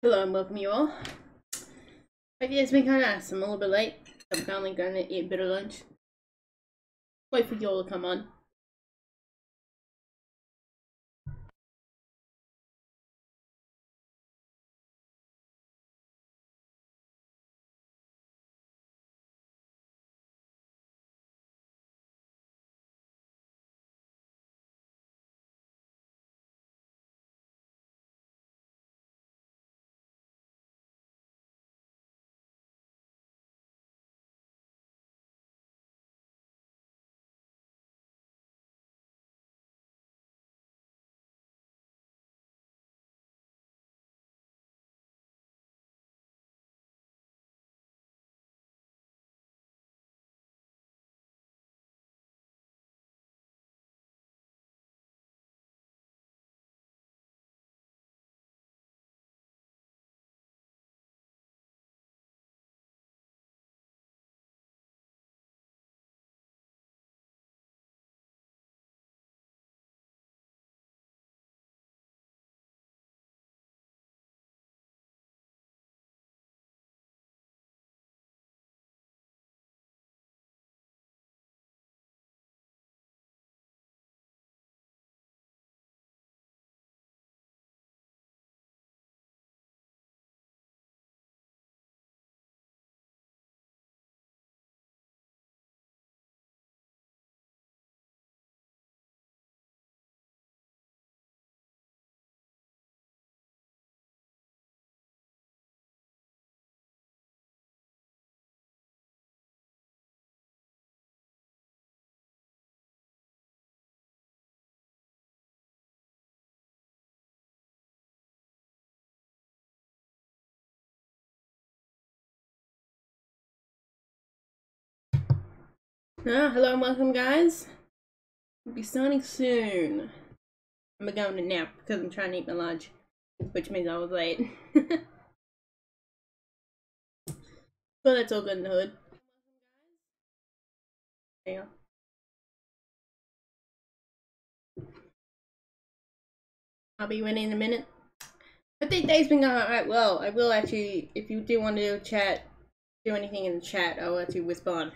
Hello and welcome you all. But yeah, it's been kind of nice. I'm a little bit late. I'm finally going to eat a bit of lunch. Wait for you all to come on. Ah, hello and welcome guys. We'll be starting soon. I'm going to nap because I'm trying to eat my lunch, which means I was late. but that's all good in the hood. I'll be ready in a minute. I think day's been going alright well. I will actually, if you do want to chat, do anything in the chat, I'll actually respond.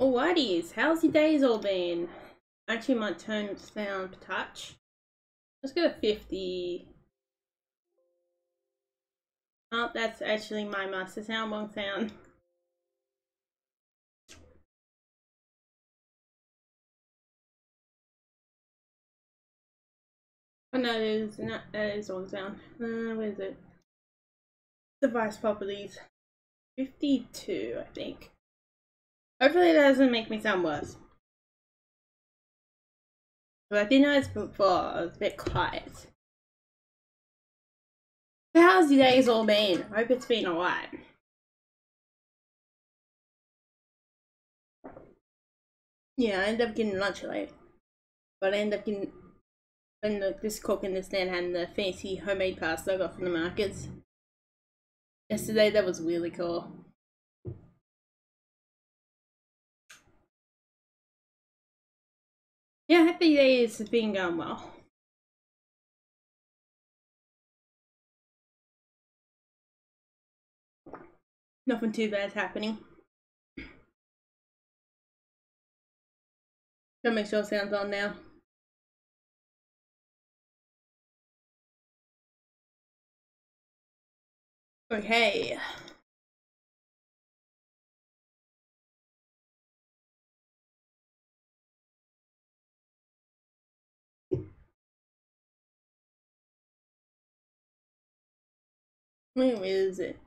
Alrighties, how's your days all been? Actually, my tone sound touch. Let's go to 50. Oh, that's actually my master sound, wrong sound. Oh no, that is not that is wrong sound. Uh, where is it? Device properties. 52, I think. Hopefully that doesn't make me sound worse. But I think I was before, I was a bit quiet. How's your days all been? I hope it's been alright. Yeah, I ended up getting lunch late. But I ended up getting and the, this cook in this stand had the fancy homemade pasta I got from the markets. Yesterday that was really cool. Yeah, happy days have been going well. Nothing too bad happening. Gotta make sure sounds on now. Okay. Where is it?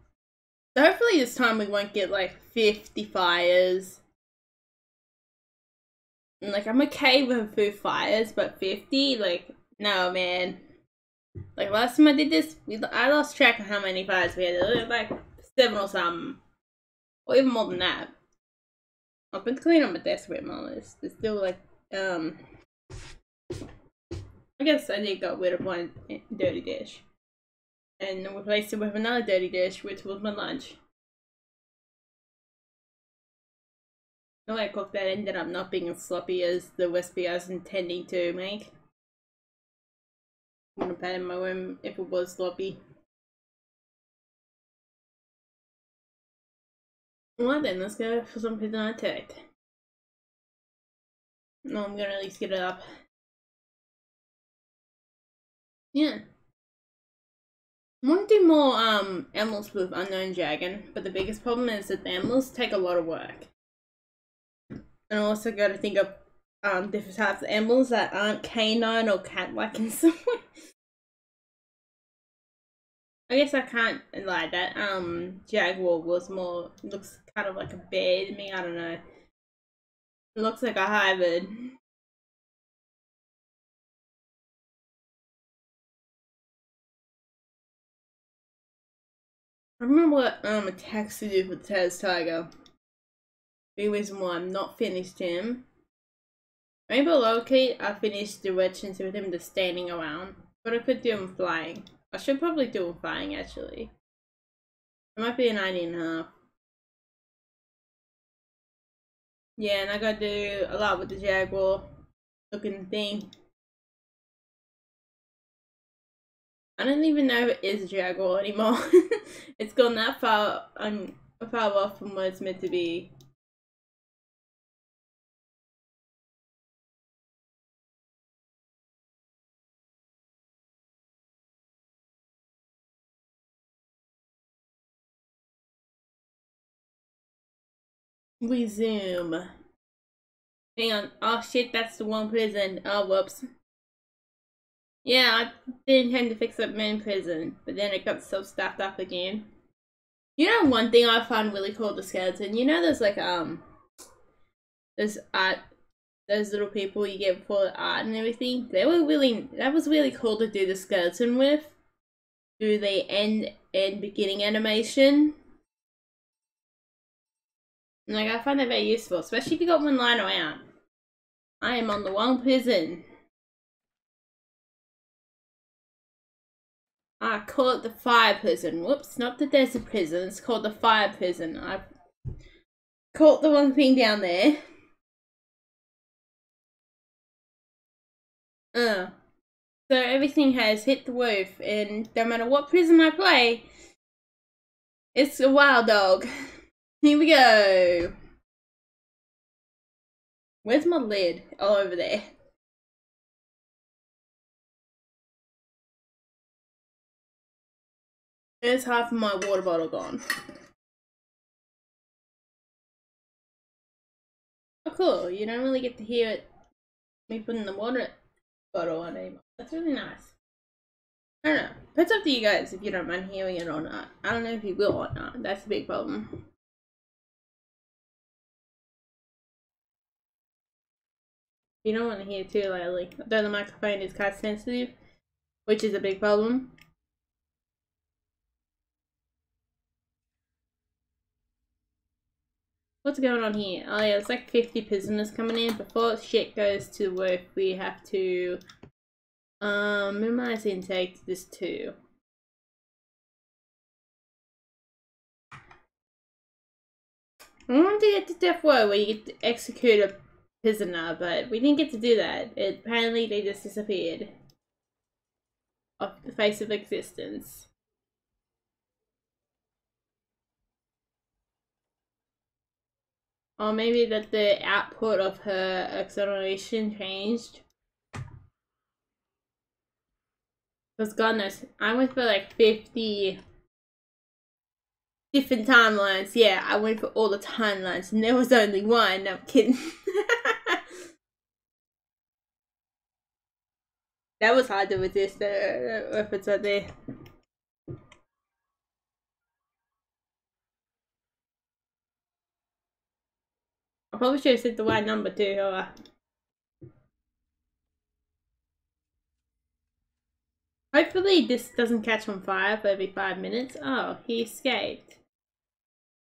So hopefully this time we won't get like 50 fires. like I'm okay with a few fires, but 50, like, no man. Like last time I did this, we, I lost track of how many fires we had. It was like seven or something. Or even more than that. I've been cleaning up my desk with my list. There's still like, um... I guess I did got rid of one dirty dish and replaced it with another dirty dish, which was my lunch. The way I cooked that ended up not being as sloppy as the recipe I was intending to make. I would have had in my room if it was sloppy. Well then, let's go for some pizza on attack. No, I'm gonna at least get it up. Yeah. Want to do more um animals with Unknown Dragon, but the biggest problem is that the animals take a lot of work. And I also got to think of um different types of animals that aren't canine or cat-like in some way. I guess I can't lie. That um jaguar was more looks kind of like a bear to me. I don't know. It looks like a hybrid. I remember what um Attacks to do with Taz Tiger. The reason why I'm not finished him. Rainbow Locate, I finished the directions with him just standing around. But I could do him flying. I should probably do him flying actually. It might be a 90 and a half. Yeah, and I gotta do a lot with the Jaguar looking thing. I don't even know if it is Jaguar anymore. it's gone that far I'm far off from what it's meant to be. Resume. Hang on. Oh shit, that's the one prison. Oh, whoops. Yeah, I did intend to fix up main prison, but then it got so staffed up again. You know one thing I find really cool the skeleton, you know there's like um there's art those little people you get for art and everything. They were really that was really cool to do the skeleton with. Do the end and beginning animation. like I find that very useful, especially if you got one lying around. I am on the wrong prison. I call it the fire prison. Whoops, not the desert prison. It's called the fire prison. I caught the one thing down there. Uh. So everything has hit the roof, and no matter what prison I play, it's a wild dog. Here we go. Where's my lid? Oh, over there. There's half of my water bottle gone. Oh, cool. You don't really get to hear it, me putting the water bottle on anymore. That's really nice. I don't know. It's up to you guys if you don't mind hearing it or not. I don't know if you will or not. That's the big problem. You don't want to hear too loudly. Though the microphone is quite sensitive, which is a big problem. What's going on here? Oh yeah, it's like 50 prisoners coming in. Before shit goes to work, we have to um, minimize intake to this too. I wanted to get to death row where you get to execute a prisoner, but we didn't get to do that. It, apparently they just disappeared off the face of existence. Or maybe that the output of her acceleration changed. Because God knows, I went for like 50 different timelines. Yeah, I went for all the timelines and there was only one. No, I'm kidding. that was hard to resist the reference right there. Probably should have said the right number too. Or... Hopefully this doesn't catch on fire for every five minutes. Oh, he escaped.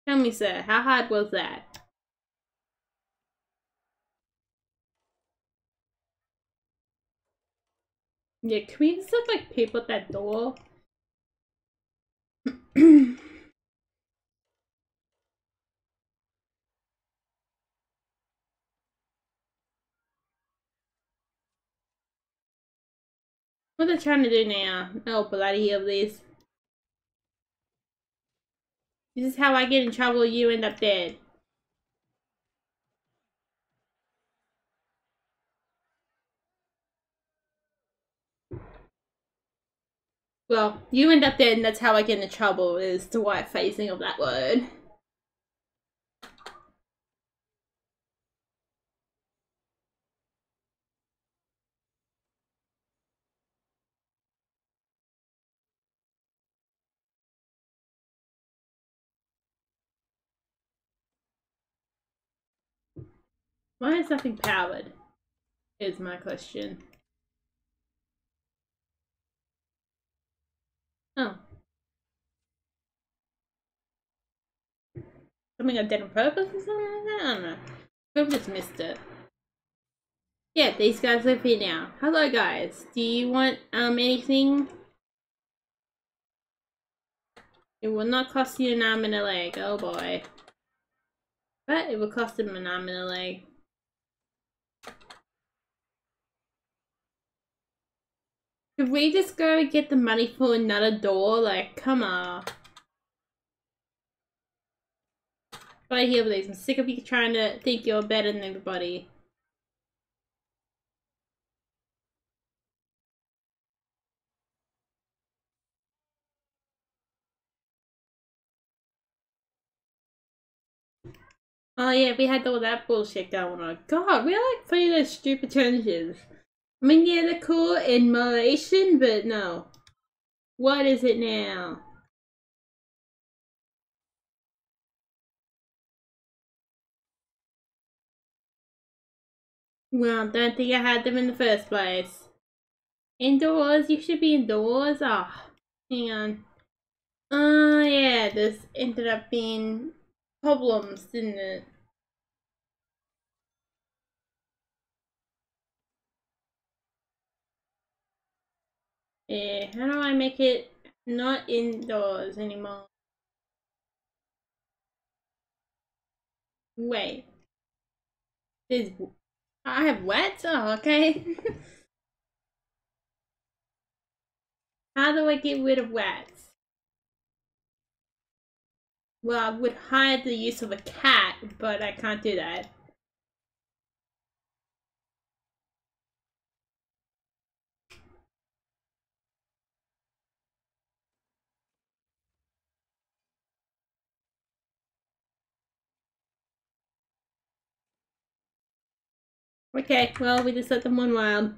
Tell me, sir, how hard was that? Yeah, can we just have like people at that door? What are they trying to do now? Oh, bloody hell, this. This is how I get in trouble, you end up dead. Well, you end up dead and that's how I get into trouble is the white facing of that word. Why is nothing powered? Is my question. Oh. Something I did on purpose or something like that? I don't know. I've just missed it. Yeah, these guys live here now. Hello guys. Do you want um anything? It will not cost you an arm and a leg. Oh boy. But it will cost him an arm and a leg. Could we just go get the money for another door? Like, come on. But here, please. I'm sick of you trying to think you're better than everybody. Oh yeah, we had all that bullshit going on. God, we are like playing those stupid challenges. Cool in Malaysian, but no. What is it now? Well, don't think I had them in the first place. Indoors? You should be indoors? Ah, oh, hang on. Oh, yeah, this ended up being problems, didn't it? Yeah, how do I make it not indoors anymore? Wait. There's, I have wet? Oh, okay. how do I get rid of wet? Well, I would hide the use of a cat, but I can't do that. Okay, well, we just let them run wild.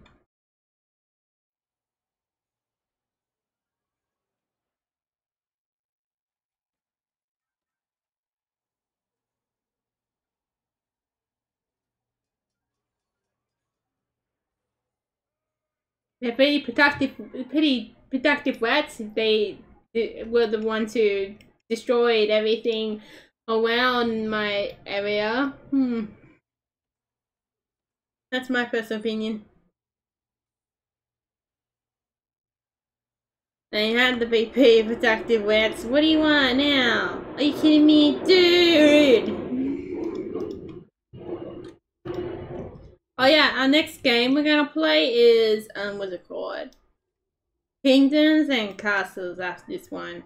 They're very productive, pretty productive rats. They were the ones who destroyed everything around my area. Hmm. That's my personal opinion. They had the BP protective rats. What do you want now? Are you kidding me? Dude! Oh yeah, our next game we're gonna play is, um, what's it called? Kingdoms and Castles after this one.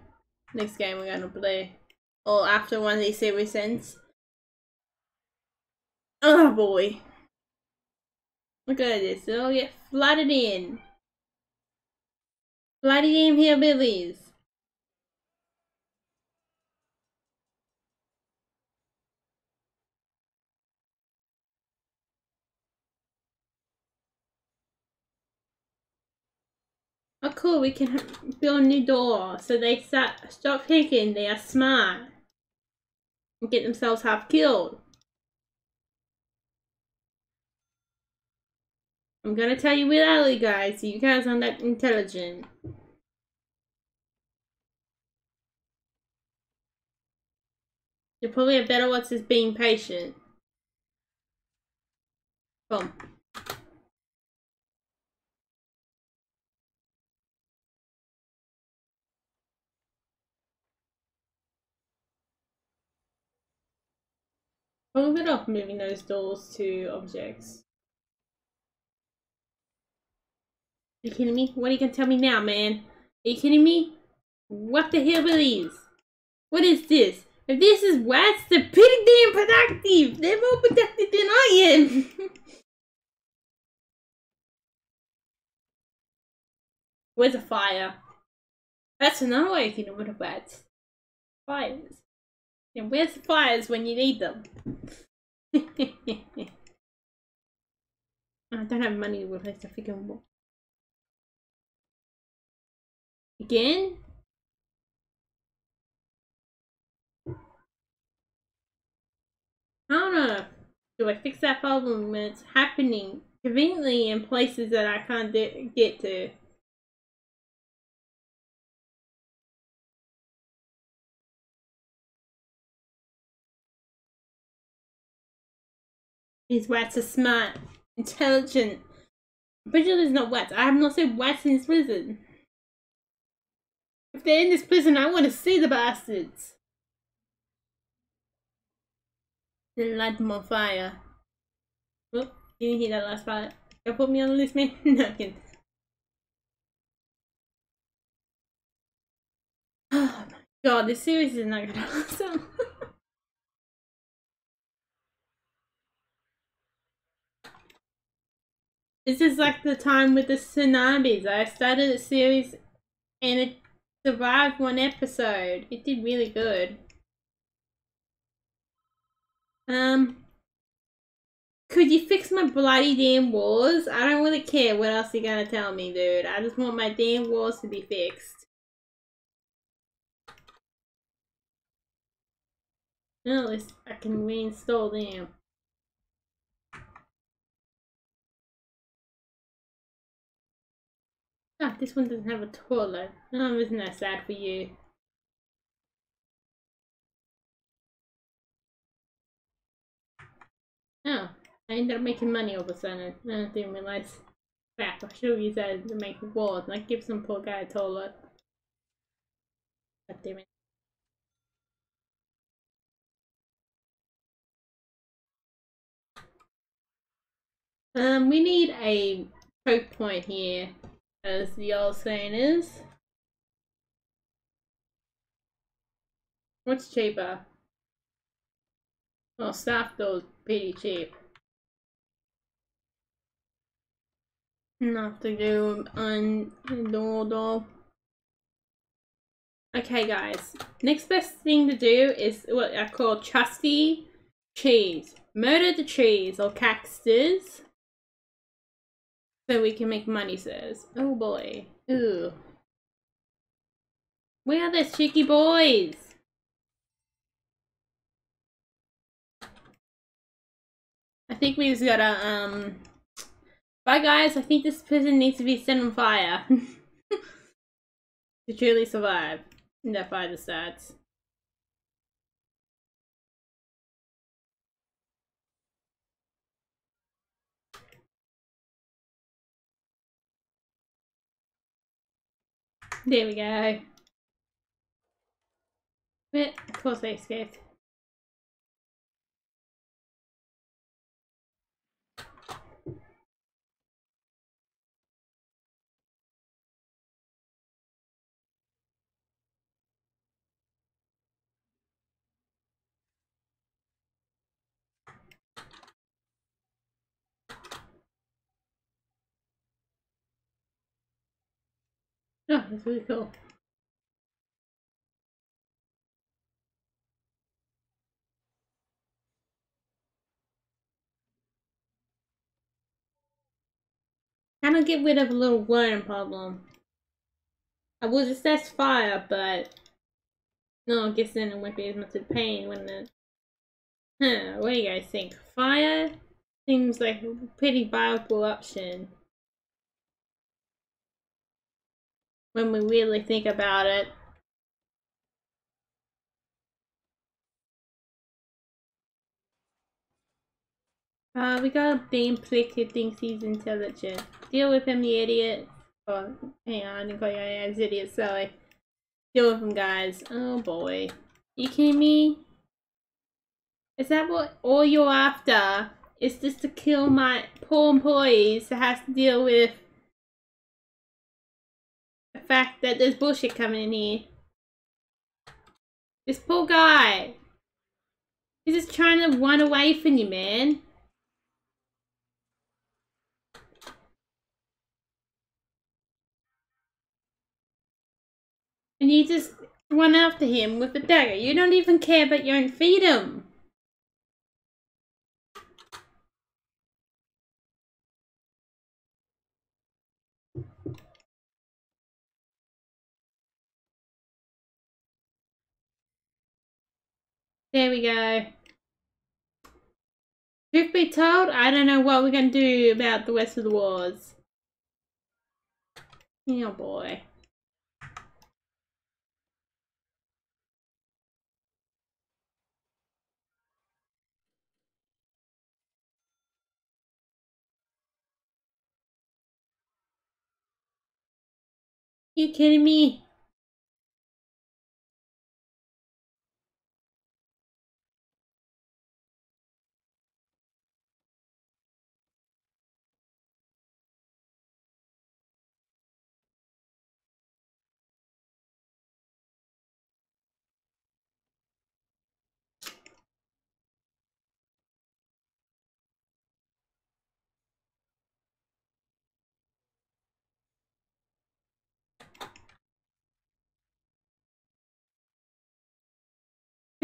Next game we're gonna play. Or after one of these series ends. Oh boy. Look at this, it'll get flooded in. Flooded in hillbillies. Oh cool, we can build a new door. So they start, stop thinking they are smart. And get themselves half killed. I'm gonna tell you reality, guys. You guys aren't that intelligent. You're probably a better what's is being patient. Boom. I'm a bit off moving those doors to objects. You kidding me? What are you gonna tell me now, man? Are you kidding me? What the hell are these? What is this? If this is rats, they're pretty damn productive. They're more productive than I am. Where's a fire? That's another way you can of rats. Fires. And where's the fires when you need them? I don't have money to replace the freaking Again? Don't know. Do I fix that problem when it's happening conveniently in places that I can't get to? These rats are smart, intelligent. I'm pretty sure there's no rats. I have not seen rats in this prison. If they're in this prison, I want to see the bastards. Then light them on fire. Oh, Whoop, you didn't hear that last part. You put me on the list, man? no, I can. Oh my god, this series is not gonna awesome. this is like the time with the tsunamis. I started a series and it survived one episode. It did really good. Um, could you fix my bloody damn walls? I don't really care what else you're gonna tell me, dude. I just want my damn walls to be fixed. at least I can reinstall them. Ah, this one doesn't have a toilet. Oh, isn't that sad for you? Oh, I ended up making money all of a sudden. I didn't realize. Crap, I should have used that to make walls, not give some poor guy a toilet. God damn it. Um, we need a choke point here as the old saying is. What's cheaper? Well, oh, staff though pretty cheap. Enough to do on though. Okay guys, next best thing to do is what I call trusty cheese. Murder the cheese or cactus So we can make money, says. Oh boy. Ooh. We are the cheeky boys? I think we just gotta, um... Bye guys, I think this person needs to be set on fire. to truly survive. And that fire the stats. There we go. But, of course they escaped. Oh, that's really cool. Do I get rid of a little worm problem? I would assess fire, but no, I guess then it won't be as much of pain when the Huh, what do you guys think? Fire seems like a pretty viable option. When we really think about it. Uh, we got a Bane prick who thinks he's intelligent. Deal with him, you idiot. Oh, hang on, I didn't call you an idiot, sorry. Deal with him, guys. Oh boy. You kidding me? Is that what all you're after? Is just to kill my poor employees that has to deal with fact that there's bullshit coming in here. This poor guy. He's just trying to run away from you, man. And you just run after him with a dagger. You don't even care about your own freedom. There we go. Truth be told, I don't know what we're going to do about the rest of the wars. Oh boy. You kidding me?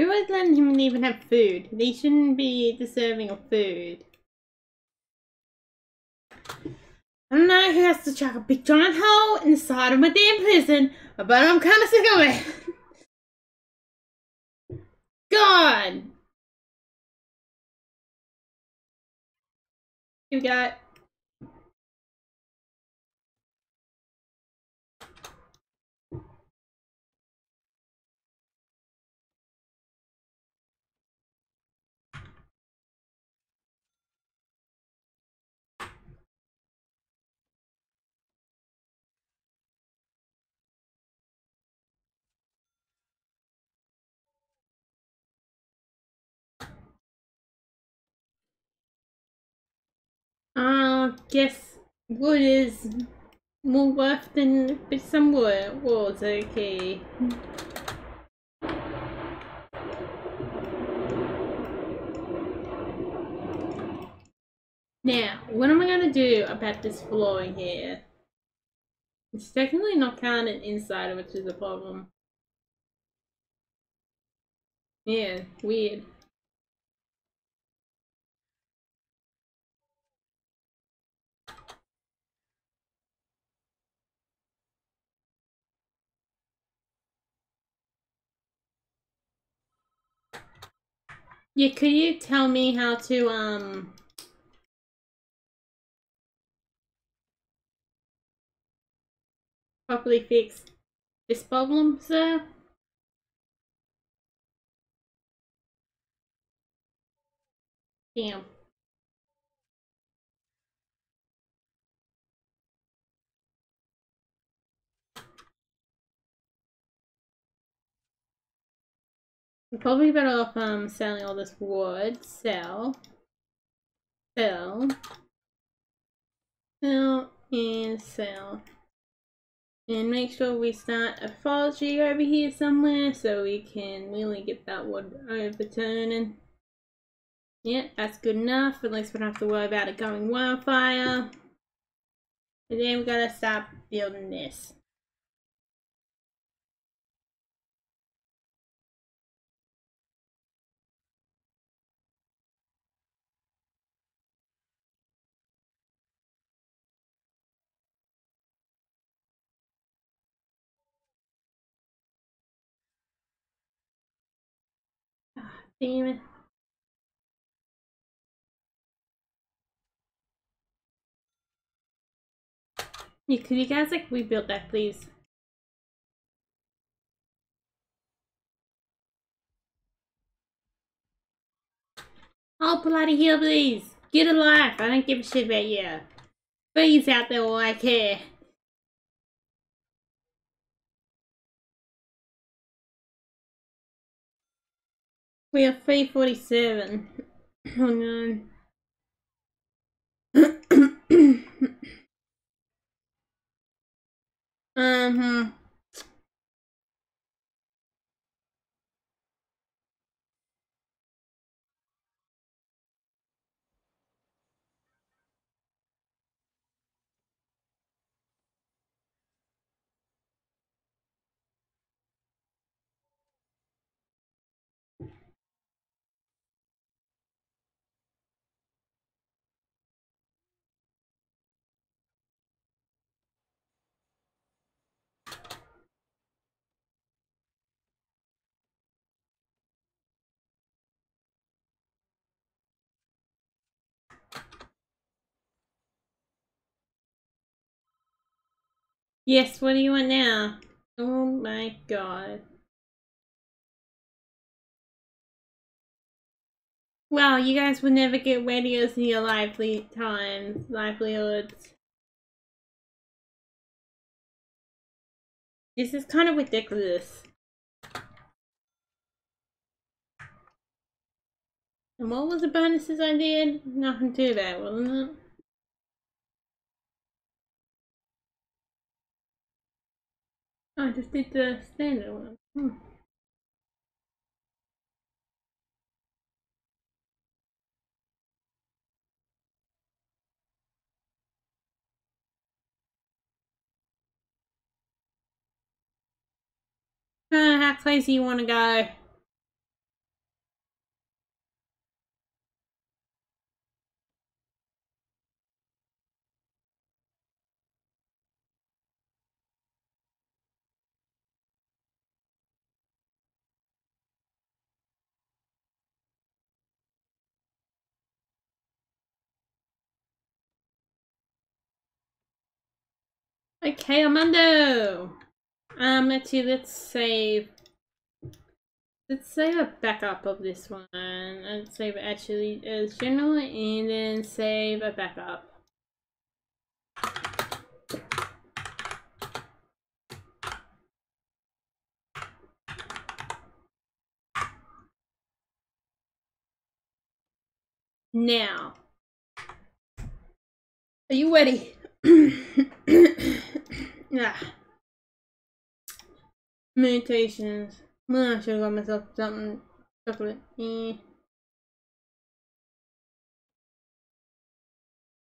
Who would let him even have food? They shouldn't be deserving of food. I don't know who has to chuck a big giant hole in the side of my damn prison, but I'm kind of sick of it. God! You got guess wood is more worth than some wood was okay. Now, what am I gonna do about this flooring here? It's technically not counted inside, which is a problem. Yeah, weird. Yeah, could you tell me how to, um... properly fix this problem, sir? Damn. We're probably better off um selling all this wood. Sell. Sell. Sell and sell. And make sure we start a forestry over here somewhere so we can really get that wood overturning. Yeah, that's good enough. At least we don't have to worry about it going wildfire. And then we gotta start building this. It. Yeah, could you guys like rebuild that please? Oh, bloody please. Get a life! I don't give a shit about you. Please out there all I care. We are 347. Oh no. uh-huh. Yes, what do you want now? Oh my god. Wow, you guys will never get radios in your lively times, livelihoods. This is kind of ridiculous. And what was the bonuses I did? Nothing too bad, wasn't it? Oh, I just did the standard one. Hmm. Uh, how crazy you want to go? Okay, Armando. Um, let's let's save. Let's save a backup of this one. Let's save actually as general and then save a backup. Now, are you ready? Yeah. Meditations. I should have got myself something chocolate. Eh.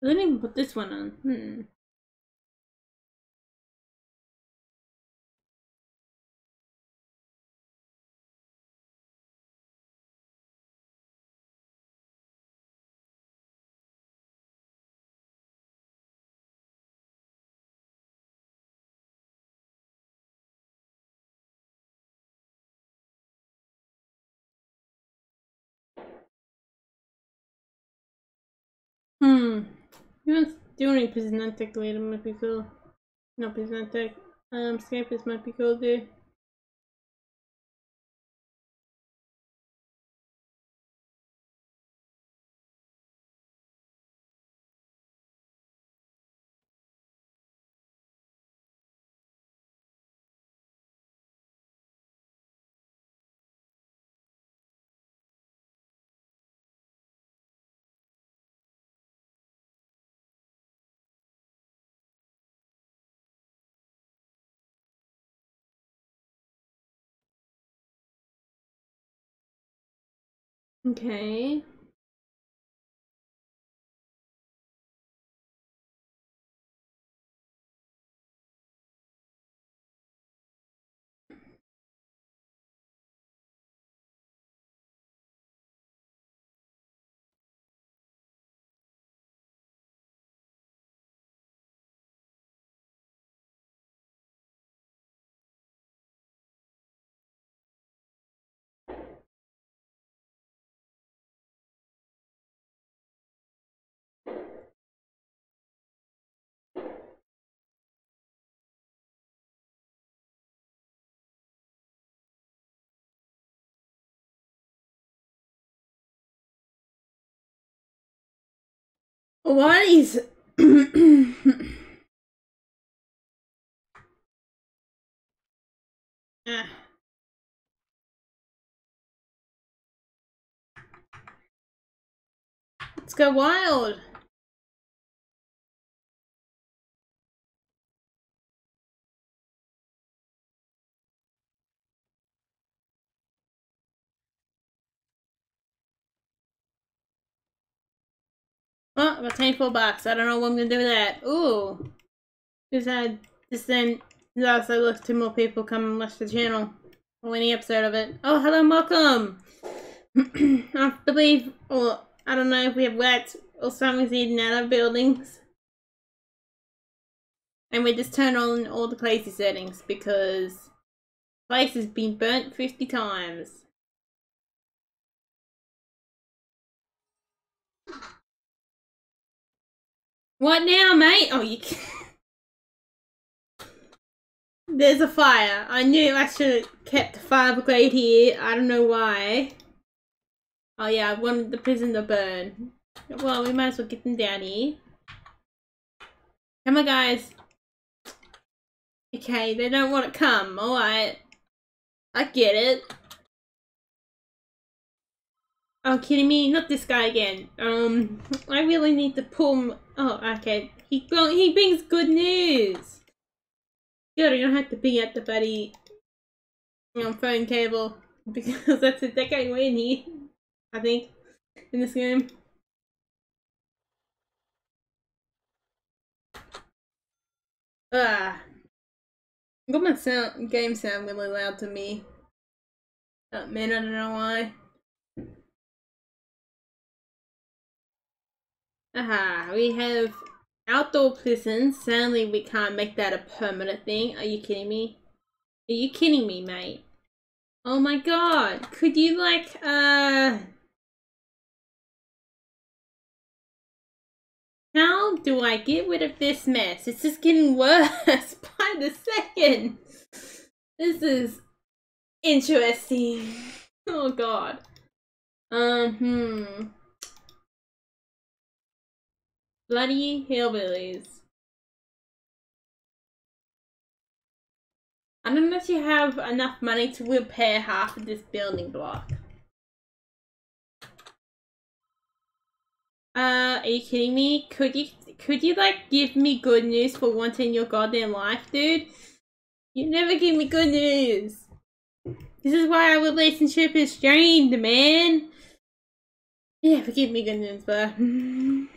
I didn't even put this one on. Hmm. Even doing Prismatic later might be cool. No, Prismatic. Um, Scapers might be cool too. Okay. What is. Let's go wild. Oh, I 24 bucks. I don't know what I'm gonna do with that. Ooh. Just had just then also look to more people come and watch the channel. Or any episode of it. Oh, hello, welcome! I believe, or I don't know if we have wet or someone's eating out of buildings. And we just turn on all the crazy settings because place has been burnt 50 times. What now, mate? Oh, you There's a fire. I knew I should have kept the fire brigade here. I don't know why. Oh yeah, I wanted the prison to burn. Well, we might as well get them down here. Come on, guys. Okay, they don't want to come. Alright. I get it. Oh, kidding me? Not this guy again. Um, I really need to pull. Oh, okay. He he brings good news. Good, you don't have to be at the buddy you know, phone cable because that's a decade we need. I think in this game. Ah, got my sound game sound really loud to me. Oh, man, I don't know why. Aha, we have outdoor prisons. Sadly, we can't make that a permanent thing. Are you kidding me? Are you kidding me, mate? Oh my god, could you like, uh... How do I get rid of this mess? It's just getting worse by the second. This is interesting. Oh god. Um, hmm. Bloody hillbillies. I don't know if you have enough money to repair half of this building block. Uh, are you kidding me? Could you, could you like give me good news for once in your goddamn life, dude? You never give me good news. This is why our relationship is strained, man. Yeah, forgive me good news, but...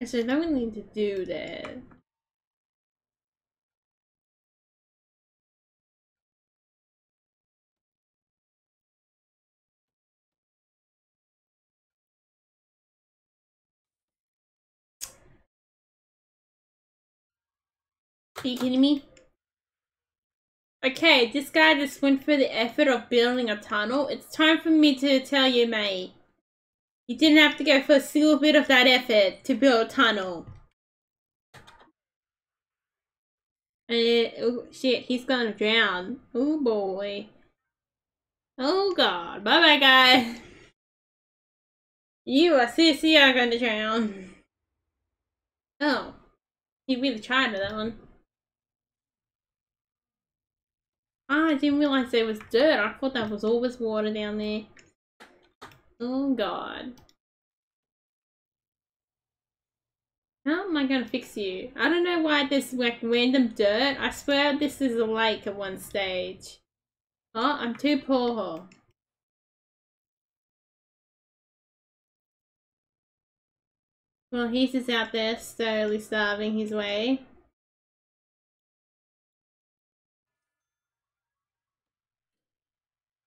I said, no one need to do that. Are you kidding me? Okay, this guy just went through the effort of building a tunnel. It's time for me to tell you, mate. You didn't have to go for a single bit of that effort to build a tunnel. Uh, oh shit, he's gonna drown. Oh boy. Oh god. Bye bye, guy. You are seriously are gonna drown. Oh. He really tried with that one. Ah, I didn't realize there was dirt. I thought that was always water down there. Oh god. How am I gonna fix you? I don't know why this like random dirt. I swear this is a lake at one stage. Oh, I'm too poor. Well, he's just out there slowly starving his way.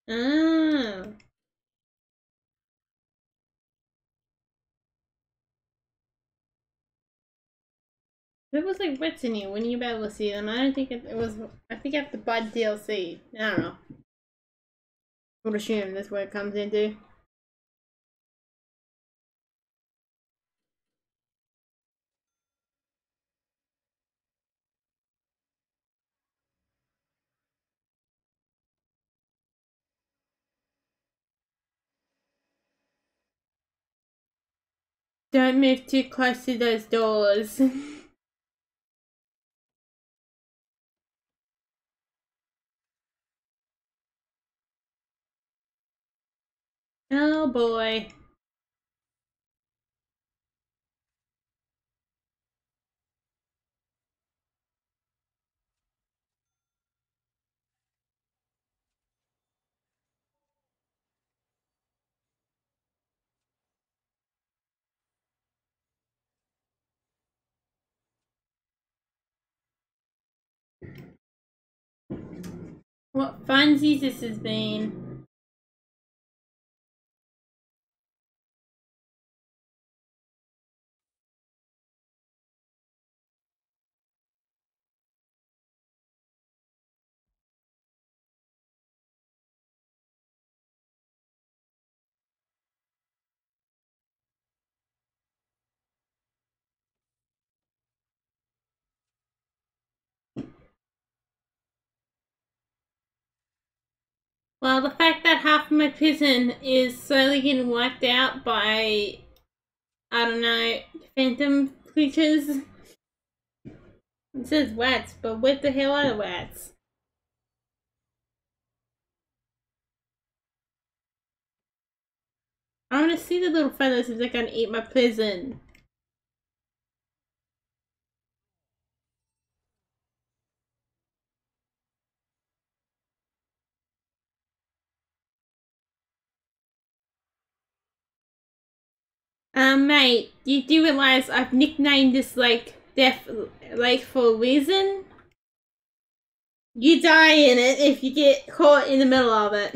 Ah. It was like what's in you when you be able to see them. I don't think it, it was. I think you have to buy DLC. I don't know. I would assume that's where it comes into. Don't move too close to those doors. oh boy. What funsies this has been. Well, the fact that half my prison is slowly getting wiped out by, I don't know, phantom creatures. It says rats, but what the hell are the rats? I want to see the little fellas if they're gonna eat my prison. Um, mate, you do realize I've nicknamed this lake Death Lake for a reason? You die in it if you get caught in the middle of it.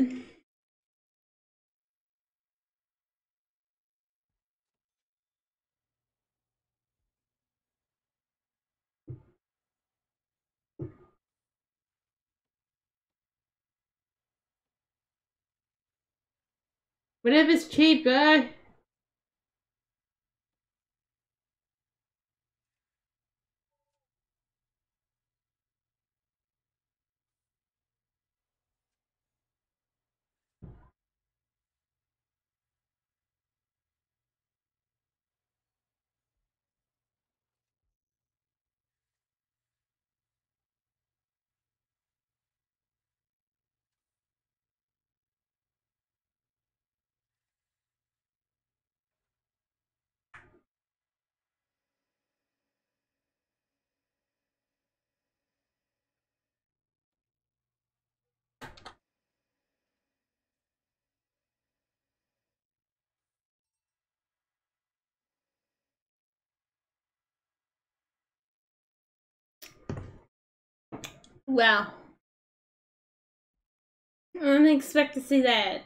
Whatever's cheap, cheaper. Wow. I didn't expect to see that.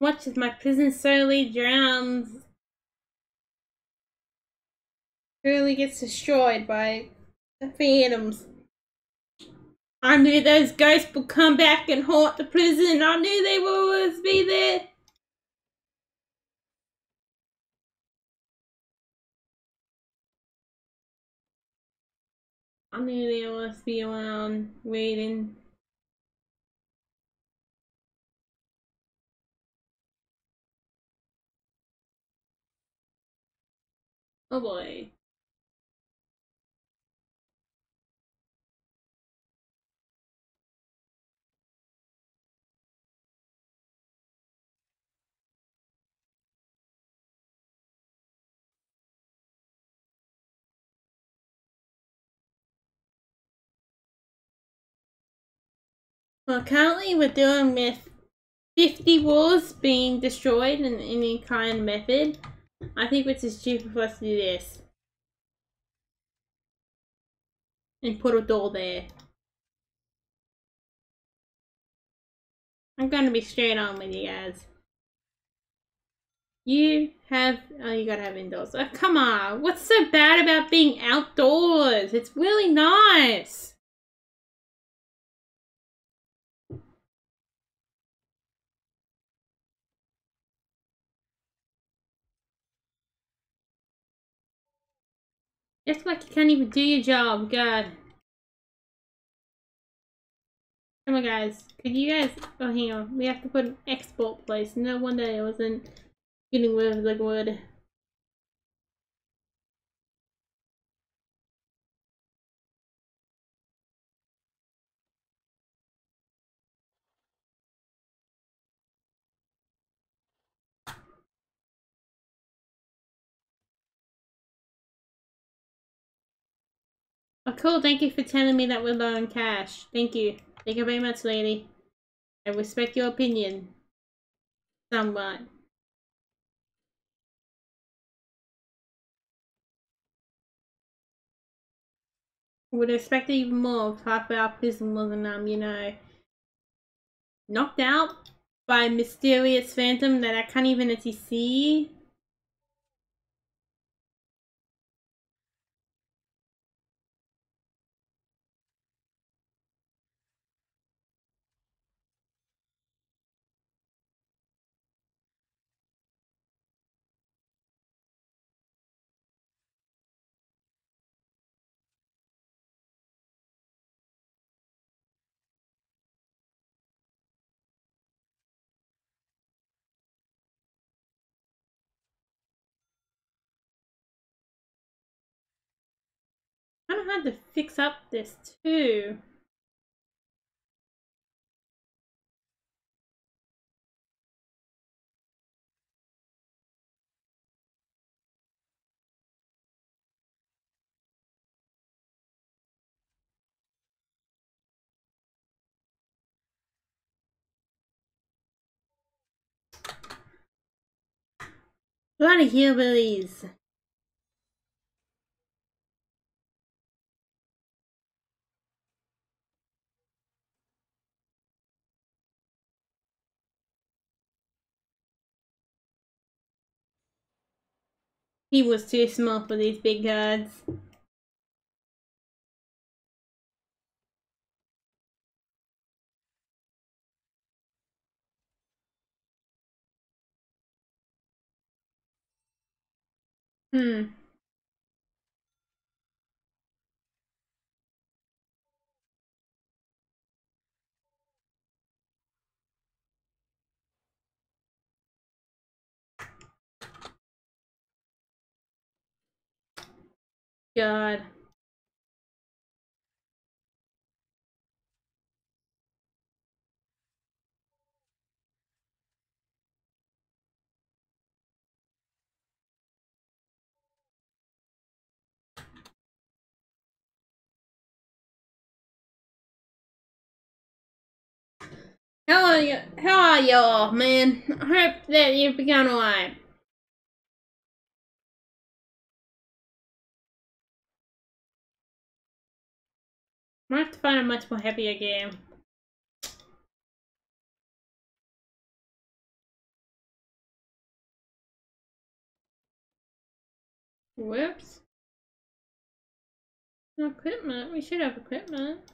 Watch as my prison slowly drowns Truly gets destroyed by the phantoms. I knew those ghosts would come back and haunt the prison. I knew they would always be there. I knew they always be around waiting. Oh boy. Well, currently we're doing with 50 walls being destroyed in any kind of method. I think it's just stupid for us to do this. And put a door there. I'm gonna be straight on with you guys. You have, oh you gotta have indoors. Oh, come on, what's so bad about being outdoors? It's really nice. It's like you can't even do your job, God. Oh Come on guys, could you guys, oh hang on, we have to put an export place. No wonder it wasn't getting rid of the wood. Oh, cool. Thank you for telling me that we're low on cash. Thank you. Thank you very much, lady. I respect your opinion. Somewhat. Would expect even more if half our prison wasn't, um, you know, knocked out by a mysterious phantom that I can't even see. Had to fix up this too. Of hillbillies. He was too small for these big guards. Hmm. God. How are you? How are y'all, man? I hope that you've begun alright. I have to find a much more happier game. Whoops. Equipment. We should have equipment.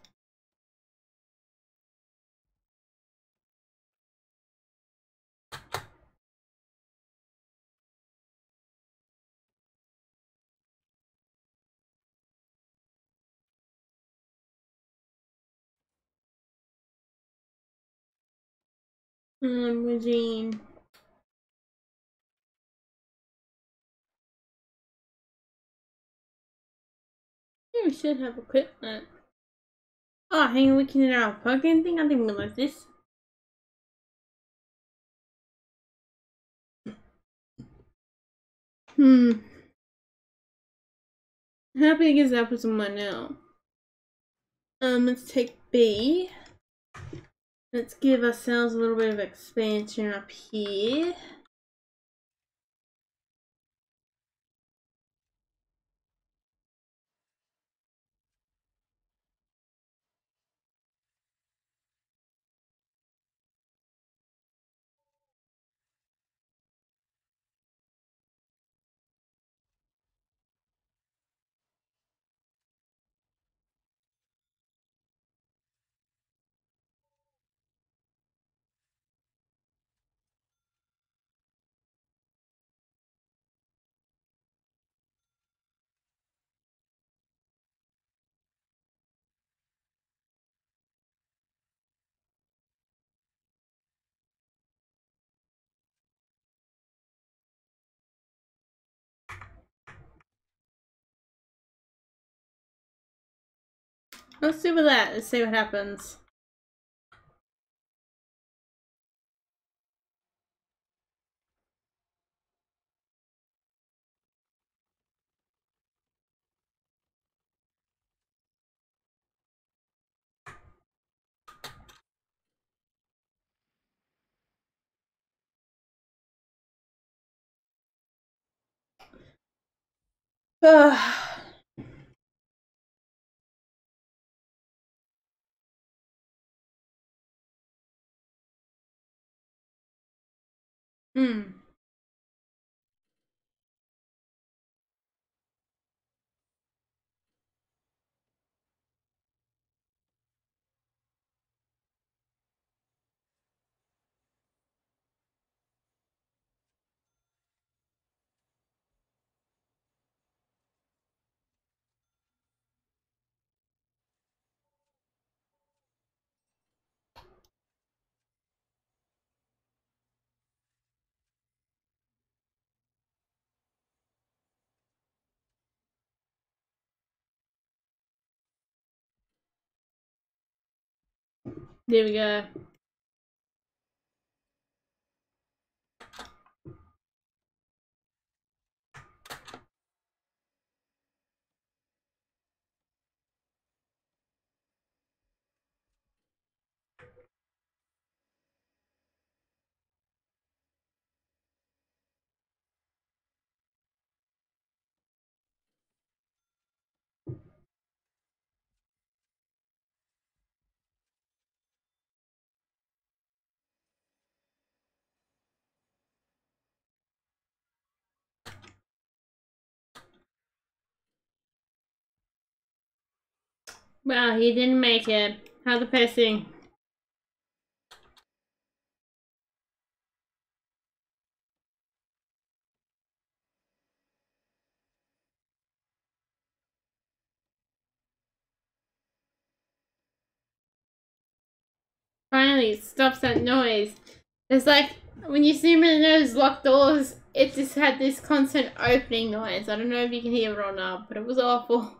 Um, Regine. We should have equipment. Oh, hang on, we can now plug in thing. I didn't realize this. Hmm. How big is that for someone now? Um, let's take B. Let's give ourselves a little bit of expansion up here. Let's do with that. Let's see what happens. Ugh. Hmm. There we go. Well, he didn't make it. How depressing. Finally, stops that noise. It's like when you zoom in those locked doors, it just had this constant opening noise. I don't know if you can hear it or not, but it was awful.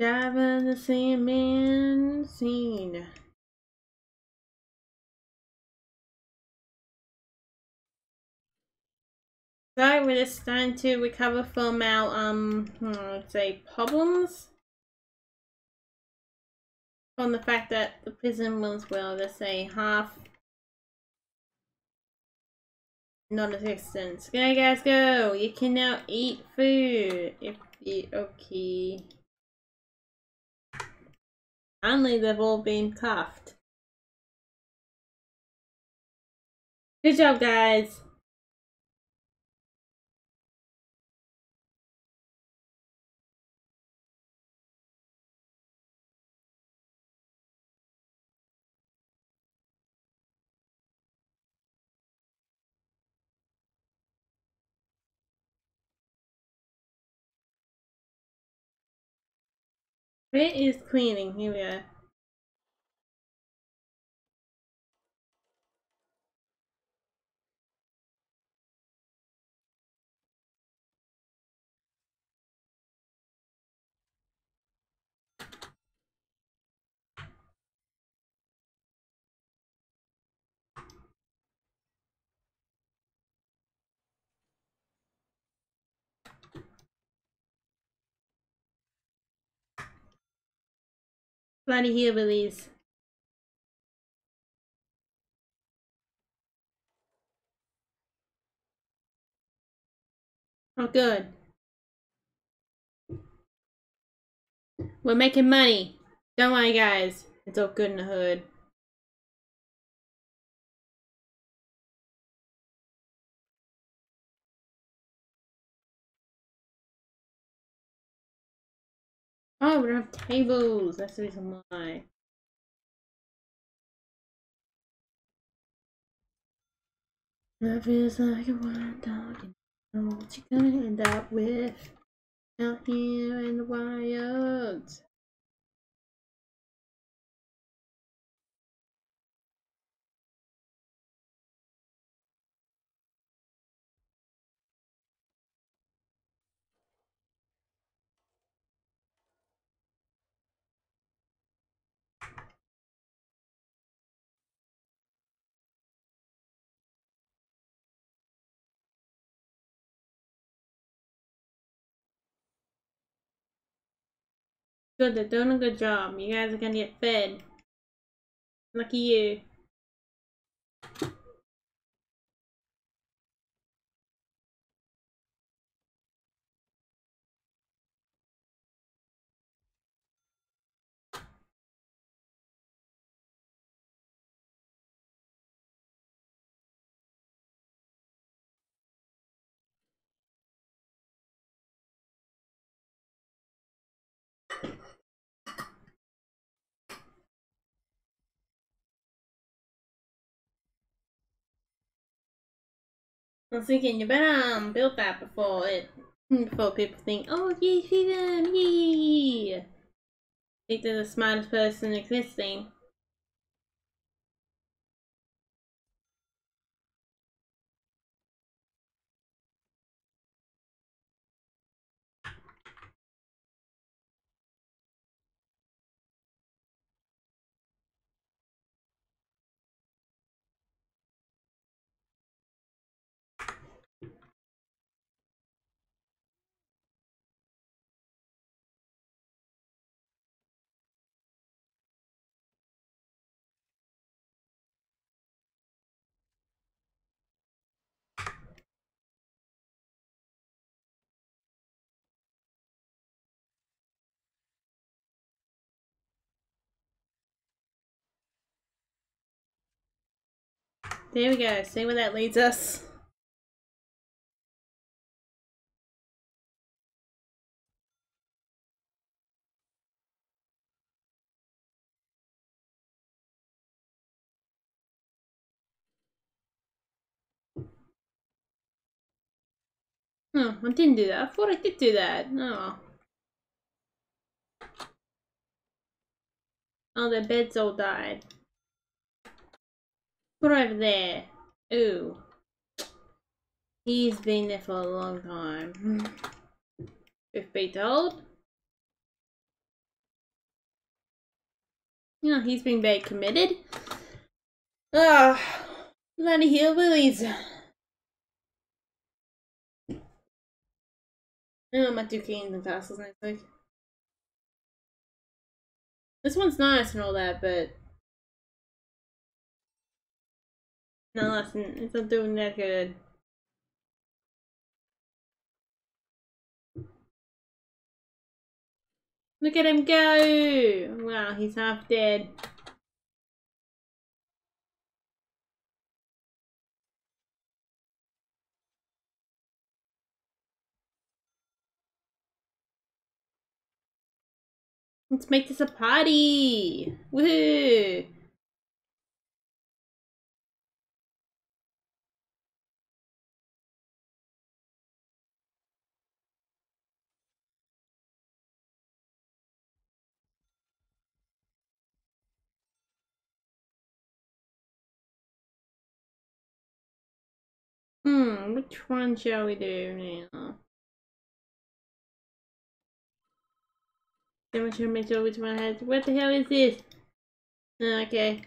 Driving the Sandman scene. So we're just starting to recover from our um let's say problems. From the fact that the prison was well, let's say half non-existent. Go guys go! You can now eat food if you okay. Only they've all been cuffed. Good job, guys. Where is cleaning? Here we go. Bloody hillbillies. Oh, good. We're making money. Don't worry, guys. It's all good in the hood. Oh, we don't have tables. That's the reason why. That feels like a wild dog. You know what you're gonna end up with out here in the wilds. Good, they're doing a good job. You guys are gonna get fed. Lucky you. I was thinking you better um, build that before it before people think, oh yay see them, yay! think they're the smartest person existing. There we go. See where that leads us. Oh, I didn't do that. I thought I did do that. Oh. Oh, their beds all died. Put over there. Ooh. He's been there for a long time. If be told. You know, he's been very committed. Ah, bloody hillbillies. Oh, I might and Castles next week. This one's nice and all that, but No, listen, it's not doing that good. Look at him go! Wow, he's half dead. Let's make this a party! Woohoo! Which one shall we do now? Then we should make sure which one has. What the hell is this? Ah, okay.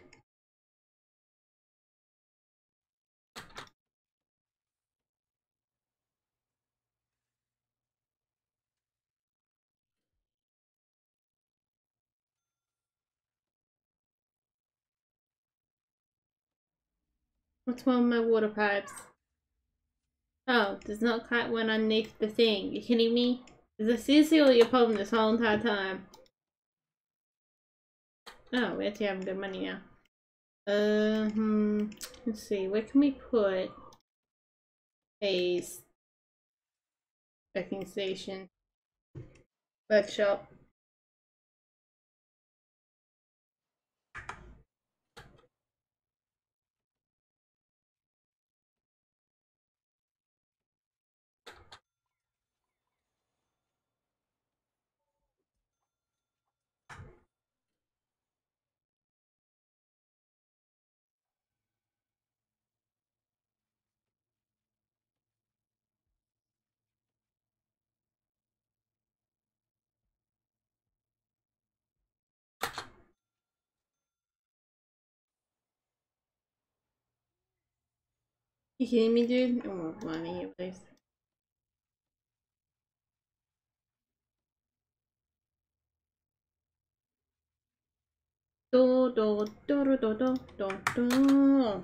What's wrong with my water pipes? Oh, there's not quite one underneath the thing. You kidding me? Is this seriously your problem this whole entire time? Oh, we actually have good money now. Uh, hmm, let's see, where can we put a packing station? Workshop. You kidding me, dude? I want money please. Do, do, do, do, do, do, do, do.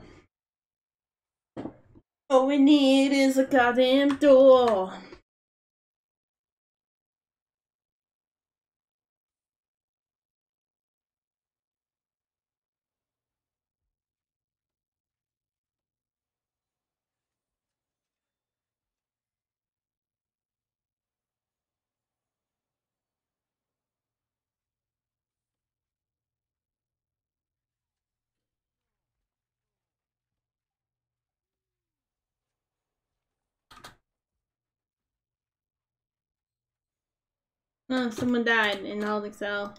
All we need is a goddamn door. Oh, someone died in holding cell.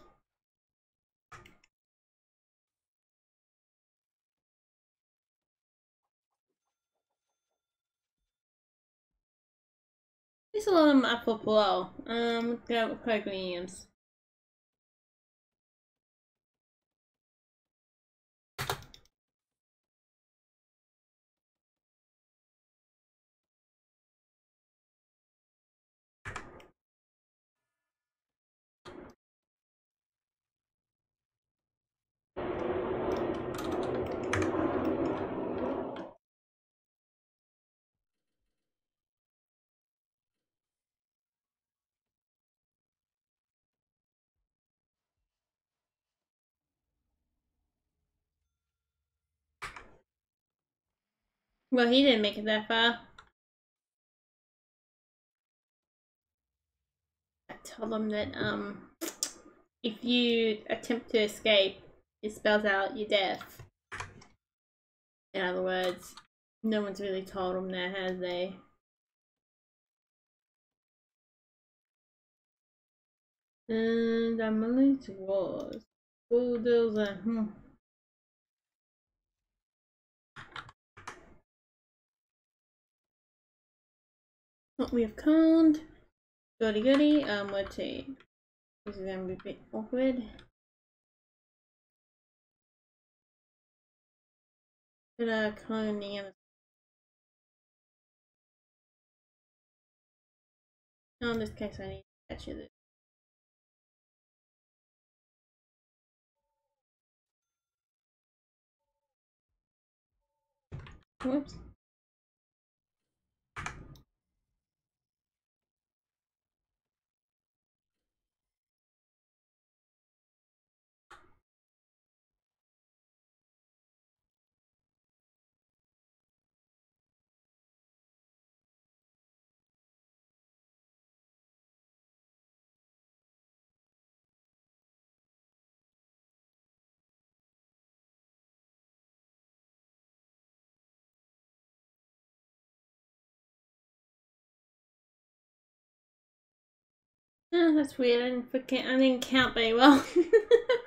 There's a lot of them up below. Um, let's go with programs. Well, he didn't make it that far. I told him that um, if you attempt to escape, it spells out your death. In other words, no one's really told him that, has they? And I'm willing to was bulldozer. Hmm. What we have called goody goody. Um, let's see. This is gonna be a bit awkward. Put a clone the other. No, in this case, I need to catch it. Whoops. Oh, that's weird. I didn't, I didn't count very well.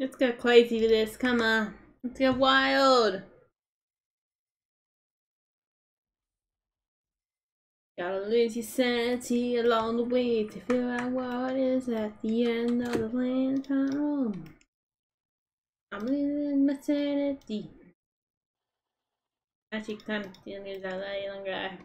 Let's go crazy with this. Come on. Let's get wild. Gotta lose your sanity along the way to figure out what is at the end of the land tunnel. I'm losing my sanity. Actually, kind of feeling that young guy.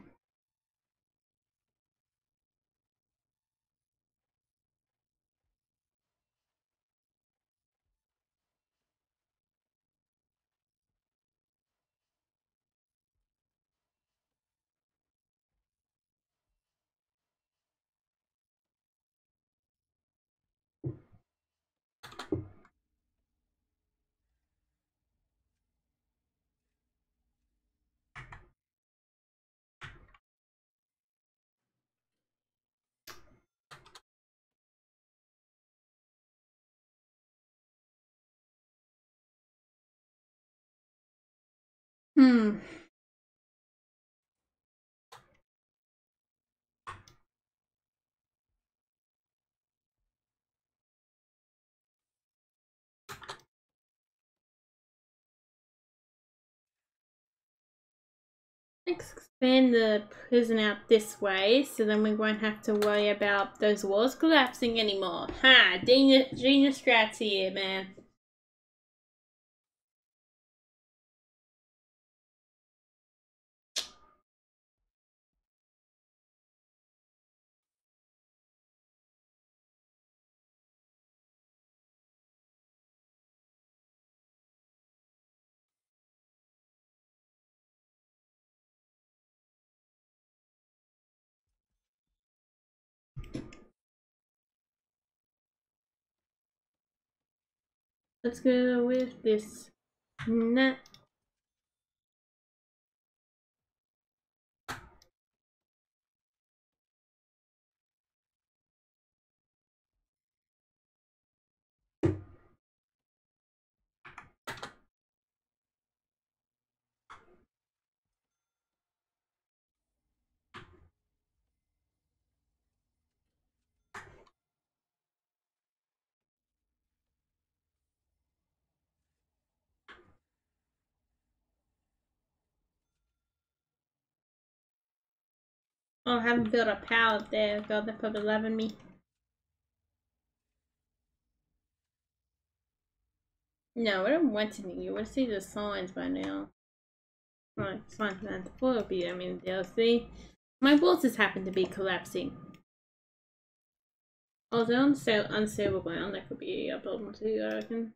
Hmm. expand the prison out this way so then we won't have to worry about those walls collapsing anymore. Ha! Genius, genius strats here, man. Let's go with this net. Oh, I haven't built a pallet there. God, they're probably loving me. No, I don't want to You would see the signs by now. Right. The floor will be, I mean, DLC. My walls just happen to be collapsing. Oh, they're on unstable ground. That could be a problem too, I reckon.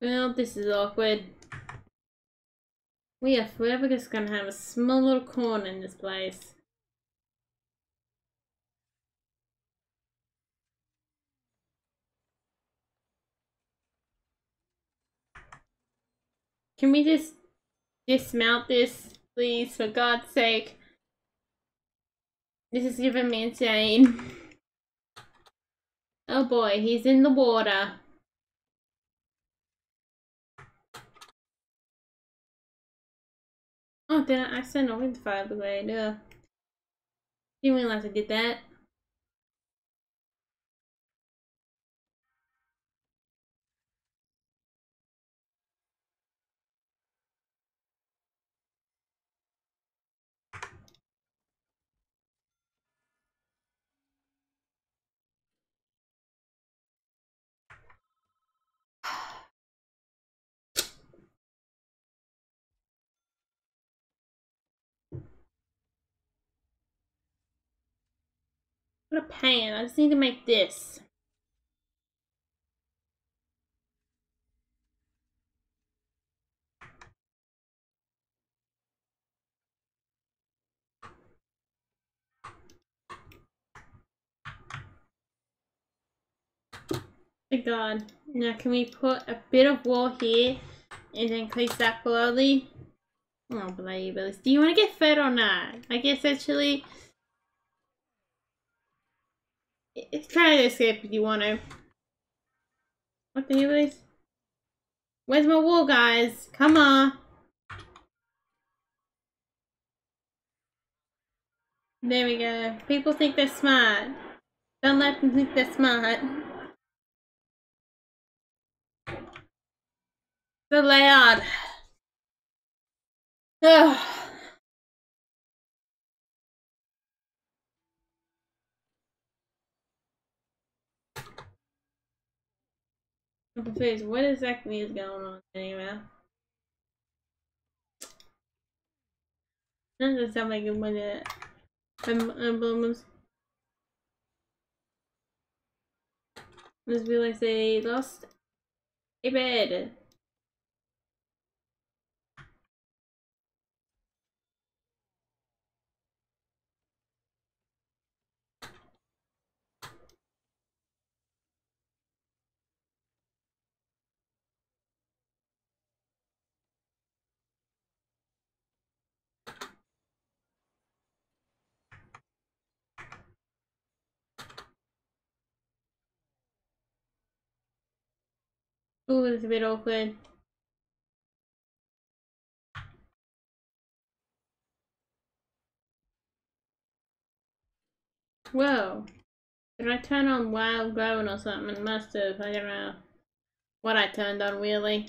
Well, this is awkward. We are forever just gonna have a small little corner in this place. Can we just dismount this, please, for God's sake? This is giving me insane. Oh boy, he's in the water. Oh, did I accidentally fire the blade? Uh, didn't realize I did that. A pain. I just need to make this. Thank God. Now can we put a bit of wall here and then place that slowly? Oh, bloody Billis. Do you want to get fed or not? I guess actually... Try to escape if you want to. What the hell is? Where's my wall, guys? Come on. There we go. People think they're smart. Don't let them think they're smart. The loud. Ugh. I'm confused. What exactly is going on anyway? Doesn't sound like a bunch of emblems. Just realized they lost a bed. Ooh, it's a bit awkward. Whoa. Did I turn on wild growing or something? Must have. I don't know what I turned on really.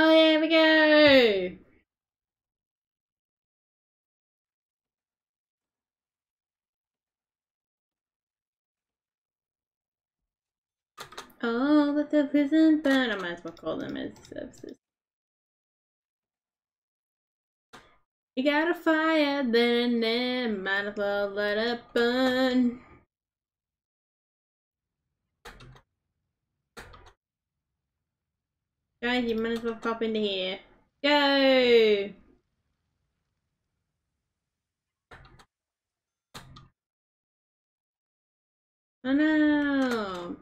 Oh, here we go! Oh, let the prison burn. I might as well call them as services. You got a fire, then, then might as well let it burn. Guys, you might as well pop into here. Go! Oh no!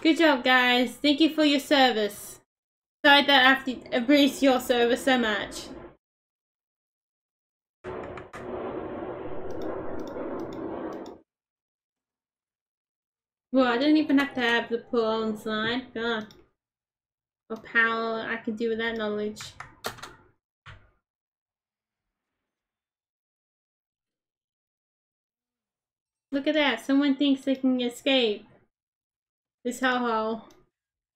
Good job, guys. Thank you for your service. Sorry that I have to appreciate your service so much. Well, I didn't even have to have the pull on side. God. What power I can do with that knowledge. Look at that. Someone thinks they can escape this hellhole.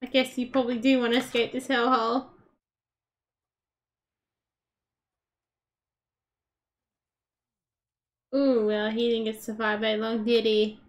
I guess you probably do want to escape this hellhole. Ooh, well, he didn't get to survive very long, did he?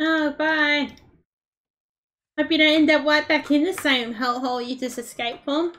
Oh, bye. Hope you don't end up right back in the same hellhole you just escaped from.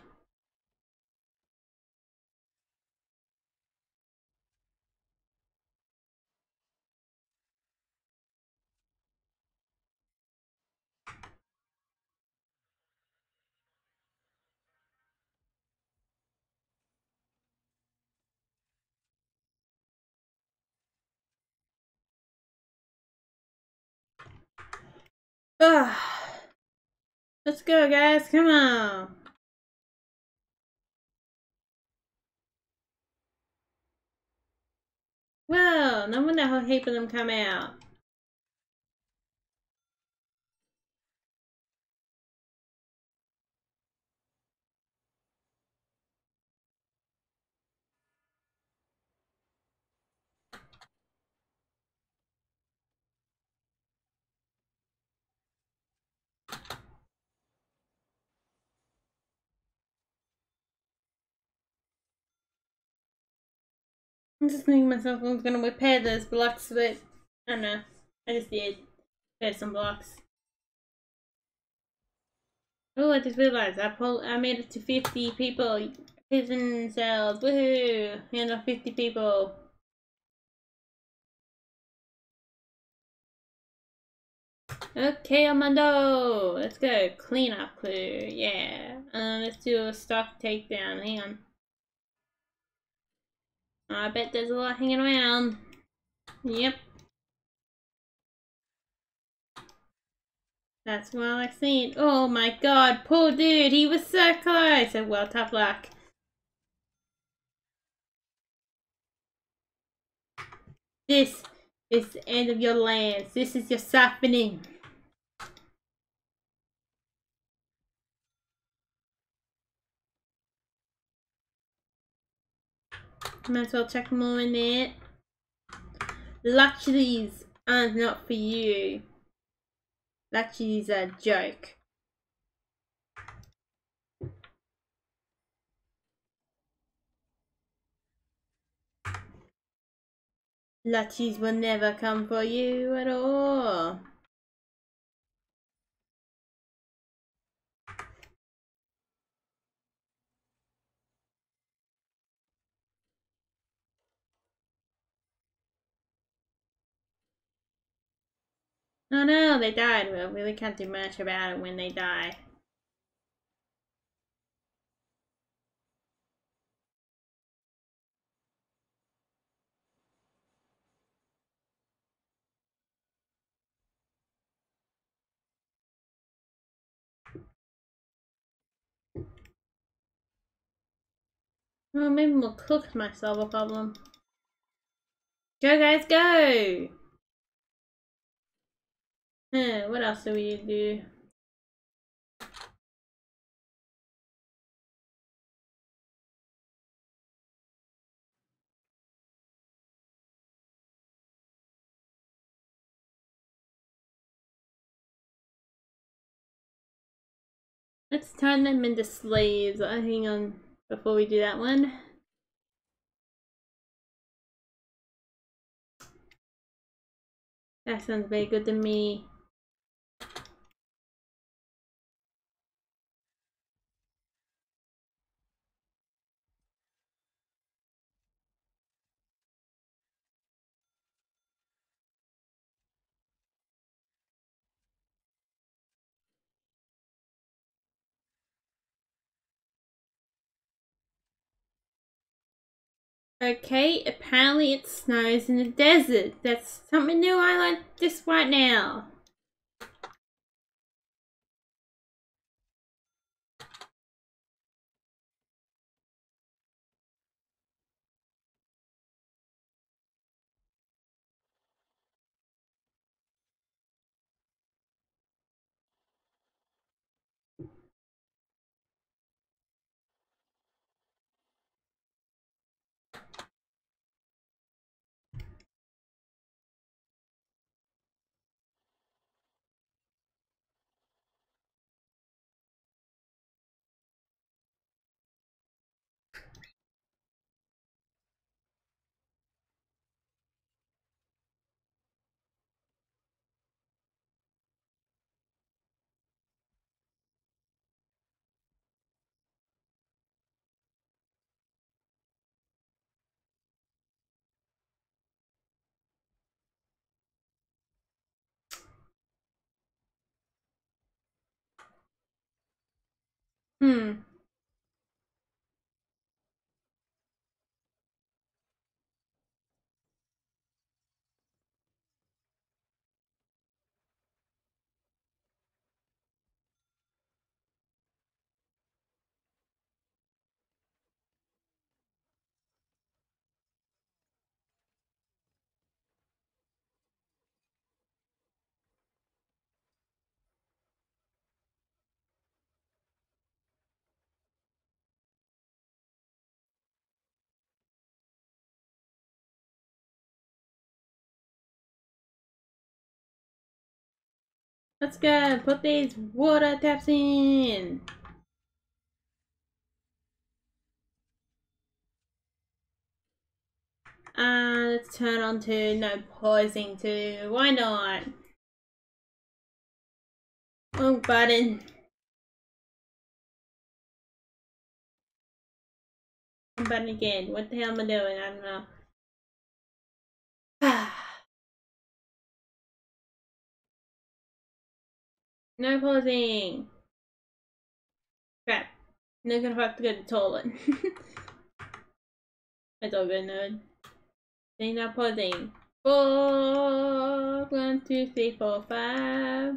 Ugh. Let's go, guys. Come on. Well, no wonder how heap of them come out. I'm just thinking myself I was gonna repair those blocks, but I don't know. I just did. Repair some blocks. Oh, I just realized I pulled, I made it to 50 people. Prison cells, woohoo! Handle 50 people. Okay, Armando! Let's go. Clean up crew. Yeah. Uh, let's do a stock takedown. Hang on. I bet there's a lot hanging around. Yep. That's what I seen. Oh my god, poor dude, he was so close. Oh, well, tough luck. This is the end of your lands. This is your softening. Might as well check more in it. Luxuries are not for you. Luxuries are a joke. Luxuries will never come for you at all. Oh no, they died. We really can't do much about it when they die. Well, maybe we'll cook myself a problem. Go guys, go! Huh, what else do we do? Let's turn them into slaves. Uh, hang on, before we do that one. That sounds very good to me. Okay, apparently it snows in the desert. That's something new I learned just right now. Hmm. Let's go. Put these water taps in. Uh, let's turn on to no pausing too. Why not? Oh, button. Button again. What the hell am I doing? I don't know. no pausing. Crap. Not gonna have to go to the toilet. That's all good, nerd. Thing not pausing. Four, one, two, three, four, five.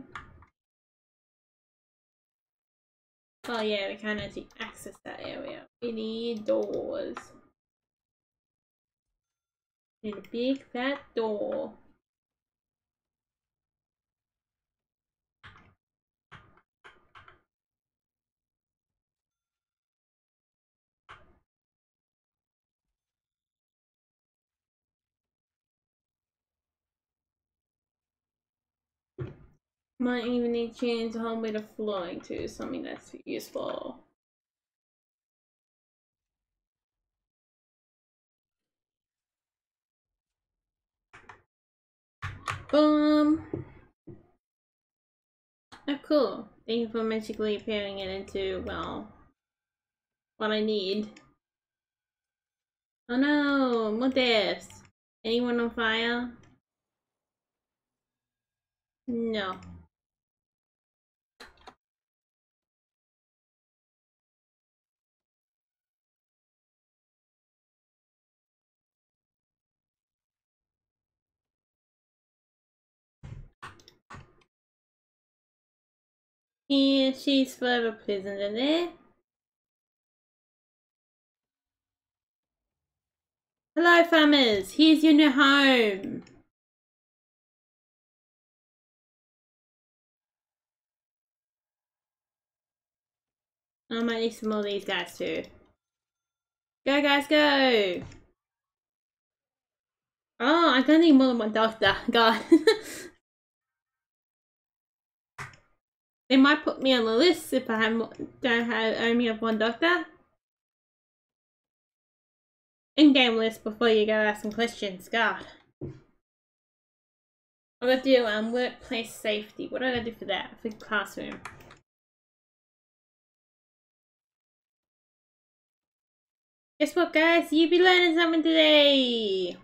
Oh yeah, we can't actually access that area. We need doors. Need a big fat door. Might even need to change the whole bit of flooring to something that's useful. Boom! Oh cool. Thank you for magically appearing it into, well, what I need. Oh no, more deaths. Anyone on fire? No. Yeah, she's forever prisoned in there. Hello farmers, here's your new home. I might need some more of these guys too. Go guys, go! Oh, I don't need more than one doctor. God. They might put me on the list if I have, don't have only have one doctor. In-game list before you go asking questions. God. I'm gonna do um workplace safety. What do I gotta do for that? For classroom. Guess what guys? You be learning something today!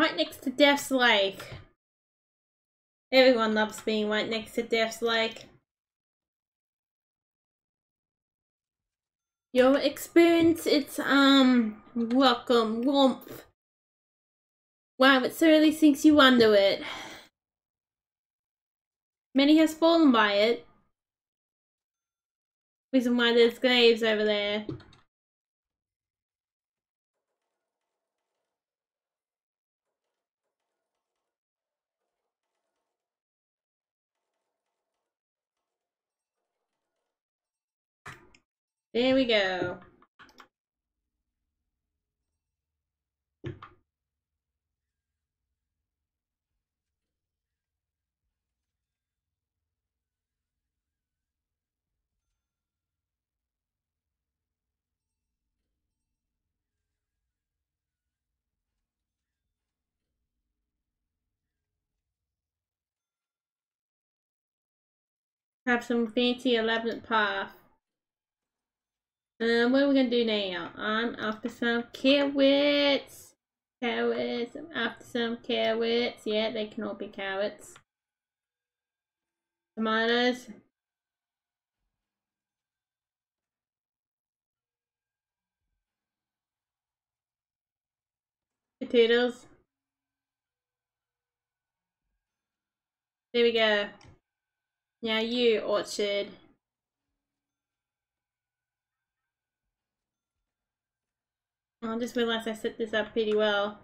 Right next to Death's Lake. Everyone loves being right next to Death's Lake. Your experience its um welcome warmth. Wow, it certainly sinks you under it. Many has fallen by it. Reason why there's graves over there. There we go. Have some fancy elaborate path. Um, what are we gonna do now? I'm after some carrots. Carrots. I'm after some carrots. Yeah, they can all be carrots. Tomatoes. Potatoes. There we go. Now you, orchard. I just realized I set this up pretty well.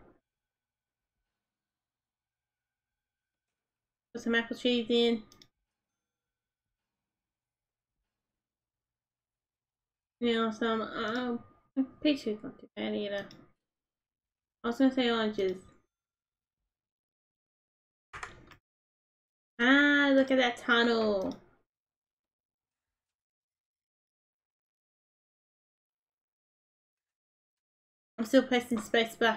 Put some apple trees in. You Now some um peaches not too bad either. I was gonna say oranges. Ah, look at that tunnel. I'm still pressing spacebar.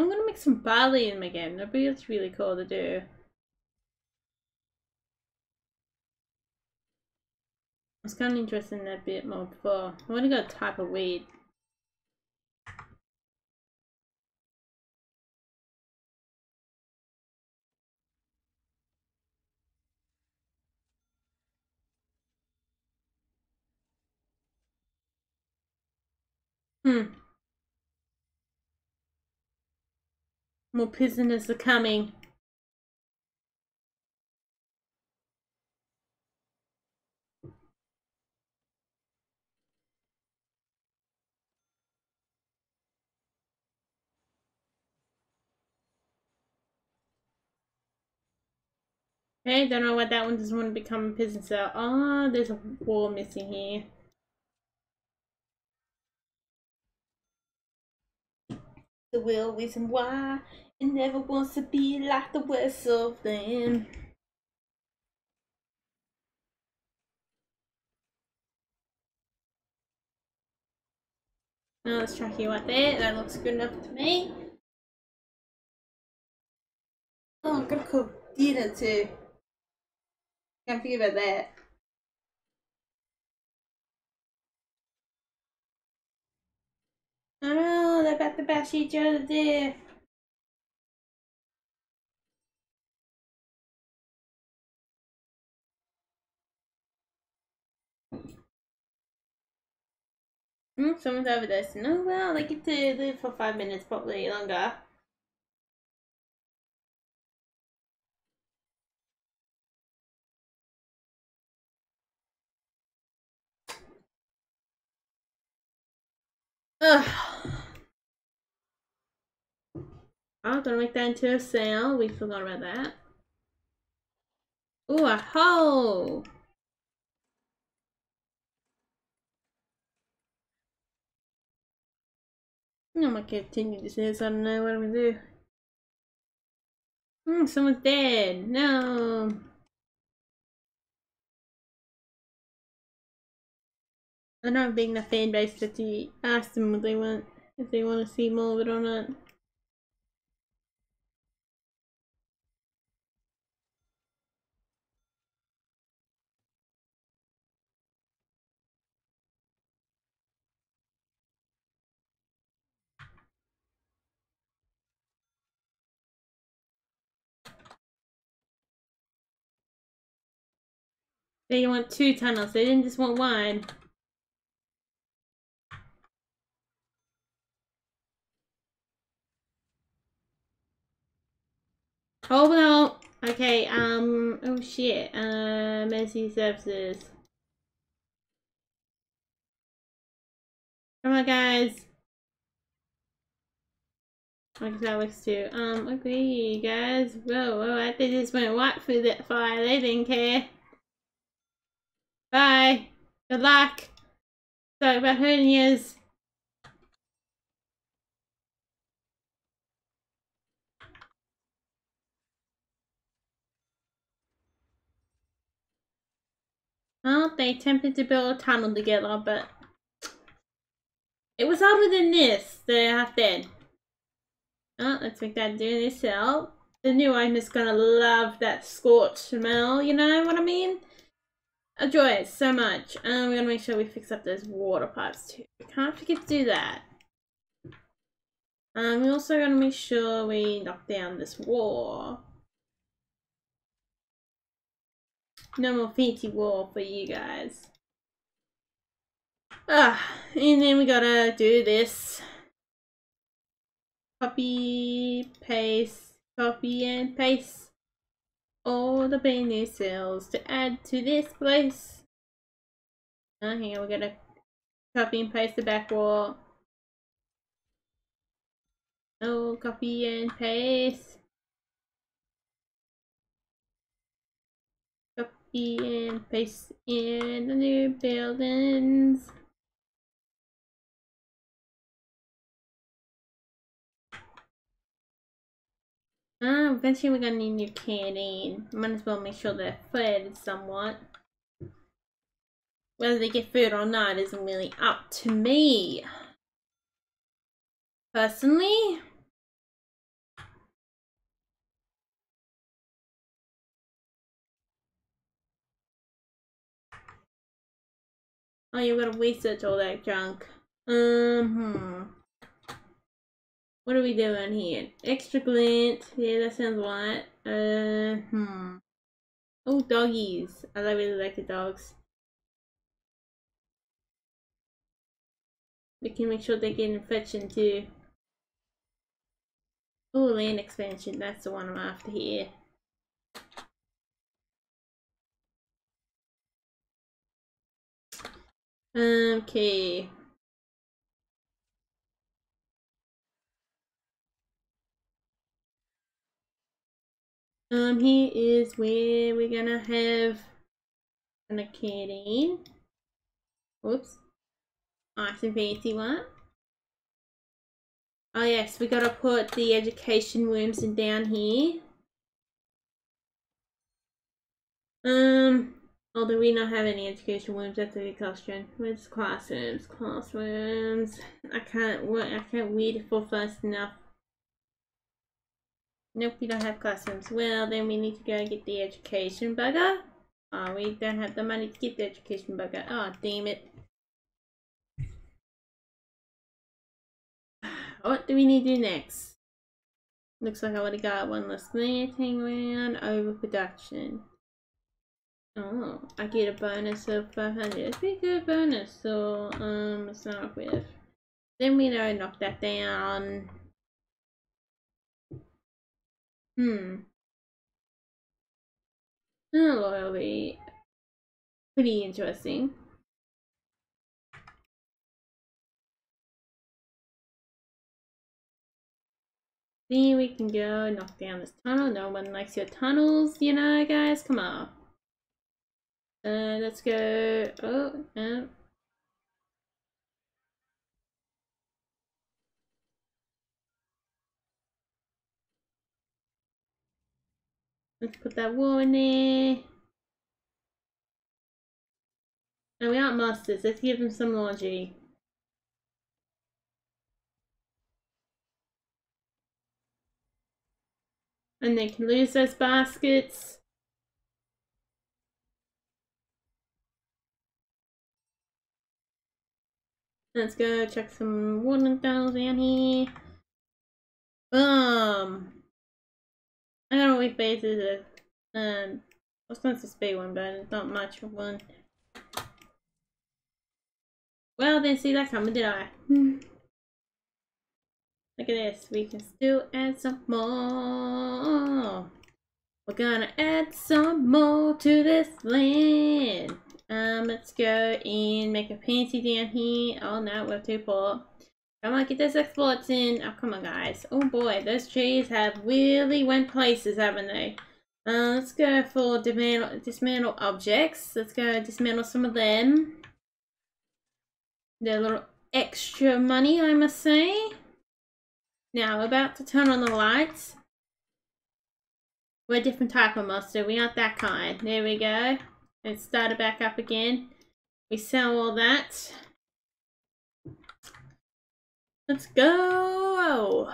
I'm gonna make some barley in my game. That'd be that's really cool to do. I was kind of interested in that bit more before. I want to go type of weed. Hmm. More prisoners are coming. Okay, don't know what that one doesn't want to become a prison cell. Oh, ah, there's a wall missing here. The real reason why it never wants to be like the rest of them. Now let's track you right there. That looks good enough to me. Oh, I'm gonna cook dinner too. Can't forget about that. I know, they're about to bash each other there. Hmm, someone's overdosing. Oh well, they get to live for five minutes, probably longer. Ugh. Oh, gonna make that into a sail. We forgot about that. Ooh, a hole! I'm gonna continue this is, I don't know what I'm gonna do. Hmm, someone's dead. No. I don't know being the fan base that you ask them what they want, if they want to see more of it or not. They want two tunnels, they didn't just want one. Oh well. Okay, um, oh shit, uh, Mercy Services. Come on, guys. Like that looks too. Um, okay, guys. Whoa, whoa, I think just went right through that fire. They didn't care. Bye. Good luck. Sorry about yous. Well, they attempted to build a tunnel together, but it was harder than this, they have said. Oh, let's make that do this out. The new owner's gonna love that scorch smell, you know what I mean? Enjoy it so much. Um, we're gonna make sure we fix up those water pipes too. We can't forget to do that. Um, we're also gonna make sure we knock down this wall. No more fancy wall for you guys. Ah, and then we gotta do this. Copy, paste, copy and paste all the new cells to add to this place. Uh, here we're gonna copy and paste the back wall. Oh, copy and paste. Copy and paste in the new buildings. Ah, eventually we're gonna need new canteen. Might as well make sure they're fed somewhat. Whether they get food or not isn't really up to me. Personally. Oh, you gotta research all that junk. Um, hmm. What are we doing here? Extra glint. Yeah, that sounds right. Uh, hmm. Oh, doggies. I really like the dogs. We can make sure they get infection too. Oh, land expansion. That's the one I'm after here. Okay. Um, here is where we're gonna have an accordion. Oops. Nice and fancy one. Oh yes, we gotta put the education rooms in down here. Um, although we don't have any education rooms? That's a good question. Where's classrooms? Classrooms. I can't. I can't read for fast enough. Nope, we don't have classrooms. Well, then we need to go get the education bugger. Oh, we don't have the money to get the education bugger. Oh, damn it. What do we need to do next? Looks like I already got one less planting around overproduction. Oh, I get a bonus of 500. It's a pretty good bonus, so um, let's start with. Then we know knock that down. Hmm. Oh, that'll be pretty interesting. Then we can go knock down this tunnel. No one likes your tunnels, you know, guys. Come on. Uh, let's go. Oh, uh, Let's put that wall in there. And we aren't masters. Let's give them some logic. And they can lose those baskets. Let's go check some wooden tiles down here. Boom. I don't know which base is it. Um, I was going to say one, but it's not much of one. Well, didn't see that coming, did I? Look at this. We can still add some more. We're gonna add some more to this land. Um, let's go and make a panty down here. Oh no, we're too poor. Come on, get those exports in. Oh, come on, guys. Oh boy, those trees have really went places, haven't they? Uh, let's go for dismantle, dismantle objects. Let's go dismantle some of them. A little extra money, I must say. Now, about to turn on the lights. We're a different type of monster. We aren't that kind. There we go. And start it back up again. We sell all that. Let's go!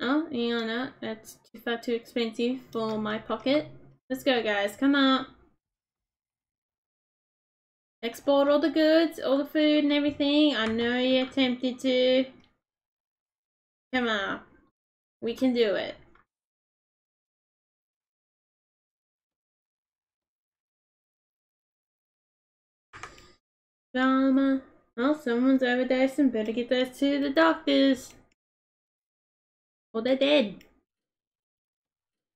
Oh, know, that's too far too expensive for my pocket. Let's go, guys. Come on. Export all the goods, all the food and everything. I know you're tempted to. Come on. We can do it. Drama. Oh, someone's overdosing. Better get those to the doctors. Well, they're dead.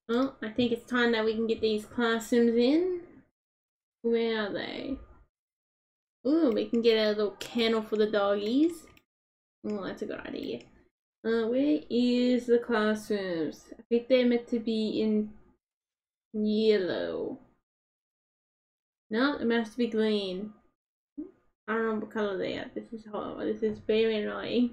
Well, I think it's time that we can get these classrooms in. Where are they? Ooh, we can get a little kennel for the doggies. Oh, that's a good idea. Uh, where is the classrooms? I think they're meant to be in yellow. No, it must be green. I don't know what color they are. This is horrible. This is very annoying.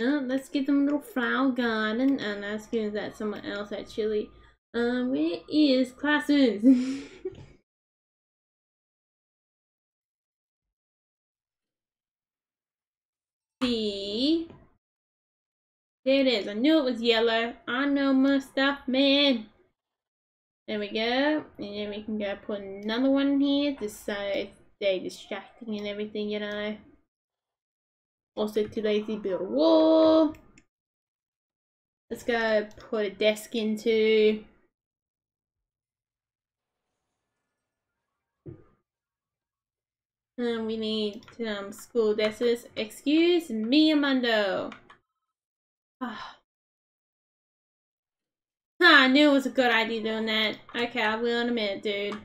Oh, let's get them a little flower garden. And as soon as that someone else actually. Uh, where is classrooms? See? There it is. I knew it was yellow. I know my stuff, man. There we go. And then we can go put another one here just so they're distracting and everything, you know. Also too lazy build a wall. Let's go put a desk into And we need um, school desks. Excuse me, Amundo. Ah. I knew it was a good idea doing that. Okay, I will in a minute, dude.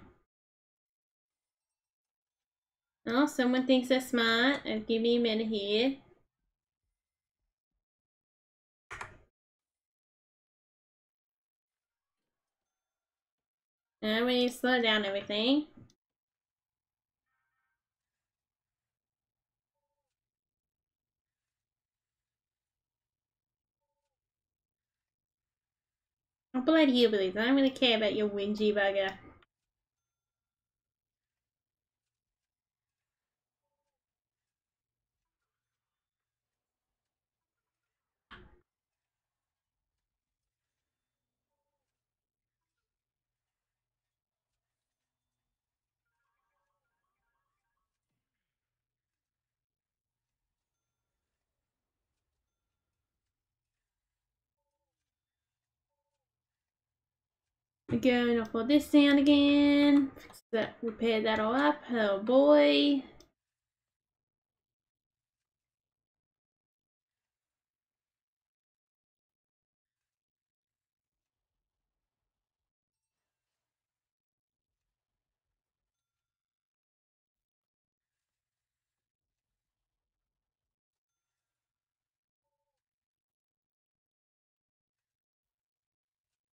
Oh, someone thinks they're smart. And give me a minute here. And we need to slow down everything. Oh, bloody hillbillies. I don't really care about your whingy bugger. Again, I'll put this down again. That, repair that all up. Oh boy.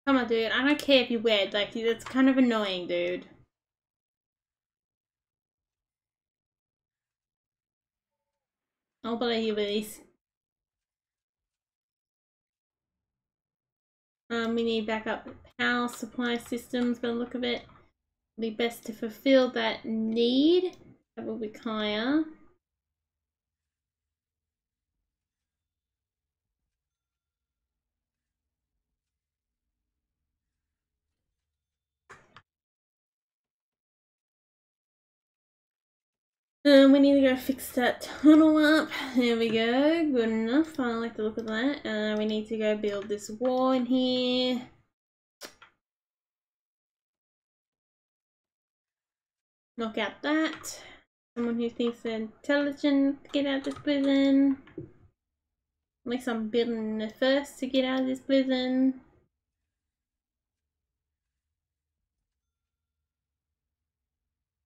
Come on, dude. I don't care if you're weird. Like, that's kind of annoying, dude. I'll believe you with these. Um, we need backup power supply systems by the look of it. It'd be best to fulfill that need. That will be Um, we need to go fix that tunnel up. There we go. Good enough. I like the look of that. Uh, we need to go build this wall in here. Knock out that. Someone who thinks they're intelligent, get out of this prison. Least I'm building the first to get out of this prison.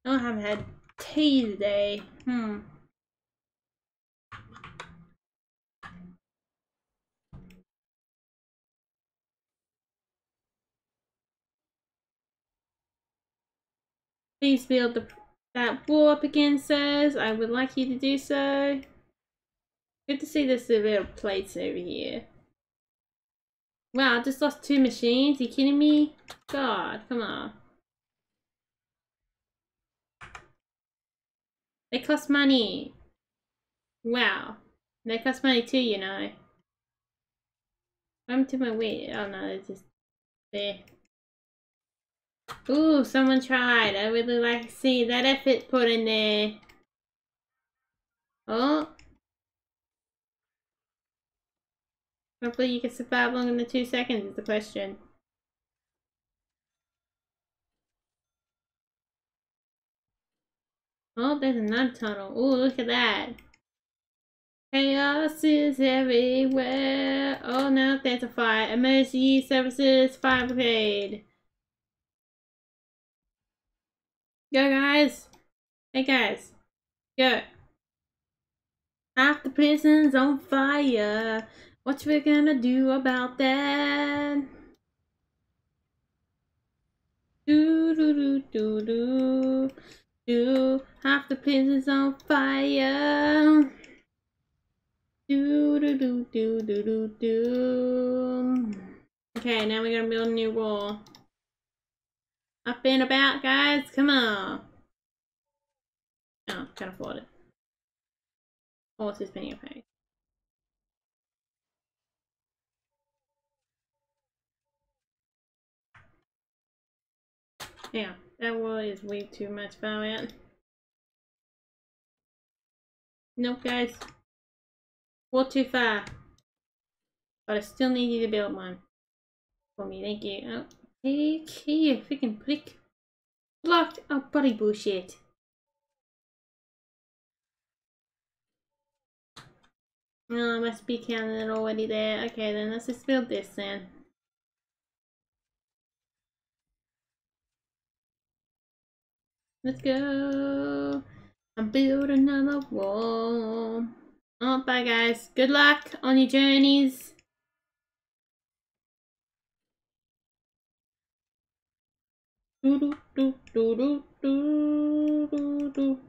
I haven't had Tuesday. Hmm. Please build the, that wall up again, sirs. I would like you to do so. Good to see this little plates over here. Wow, I just lost two machines. Are you kidding me? God, come on. They cost money. Wow. They cost money too, you know. I'm to my weight. Oh no, it's just there. Ooh, someone tried. I really like to see that effort put in there. Oh. Hopefully you can survive longer than two seconds is the question. Oh, there's another tunnel. Oh, look at that. Chaos is everywhere. Oh no, there's a fire. Emergency services, fire brigade. Go guys. Hey guys. Go. Half the prison's on fire. What we gonna do about that? Do do do do do do. Half the prison's on fire. Do do do do do do do. Okay, now we're gonna build a new wall. Up and about, guys. Come on. Oh, can't afford it. Horse is paying a pay. Yeah, that is way too much out. Nope, guys. Wall too far. But I still need you to build one. For me, thank you. Oh, take freaking prick. Blocked. Oh, buddy bullshit. Oh, must be counting it already there. Okay, then let's just build this then. Let's go. And build another wall. Oh, bye guys. Good luck on your journeys. Do do do do do do do do.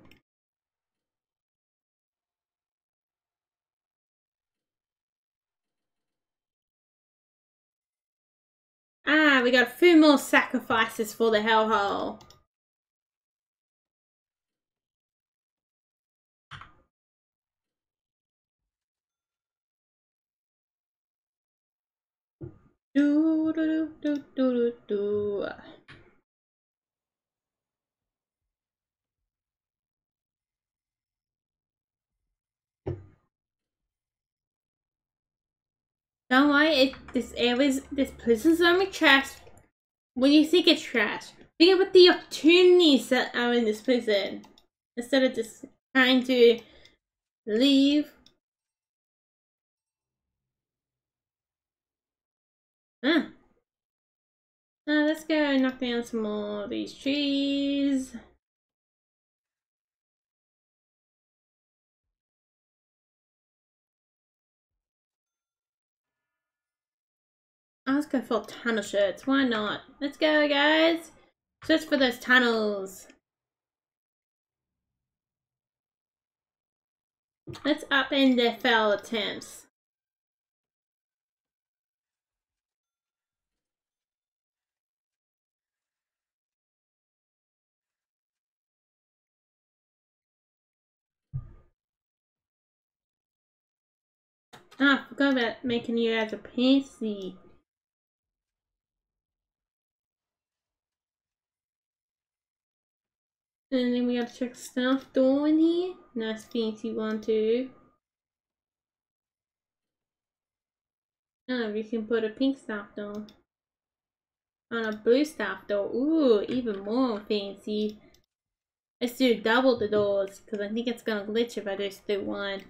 Ah, we got a few more sacrifices for the hellhole. Do do do do do do. Don't worry, it this area's this prison's only trash when you think it's trash. Think about the opportunities that are in this prison. Instead of just trying to leave Huh. Uh, let's go knock down some more of these trees. Oh, let's go for tunnel shirts. Why not? Let's go, guys. Search for those tunnels. Let's upend their failed attempts. Ah, I forgot about making you as a pansy. And then we got to check staff door in here. Nice fancy one too. Oh, we can put a pink staff door. On a blue staff door. Ooh, even more fancy. Let's do double the doors, because I think it's gonna glitch if I just do one.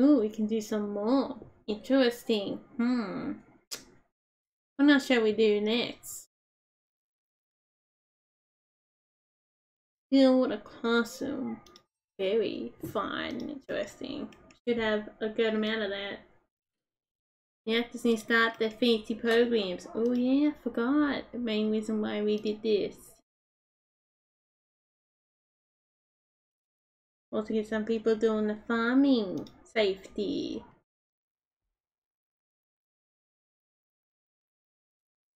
Ooh, we can do some more. Interesting. Hmm. What else shall we do next? Build a classroom. Very fun interesting. should have a good amount of that. Yeah, just need to start the fancy programs. Oh yeah, I forgot the main reason why we did this. Also get some people doing the farming safety.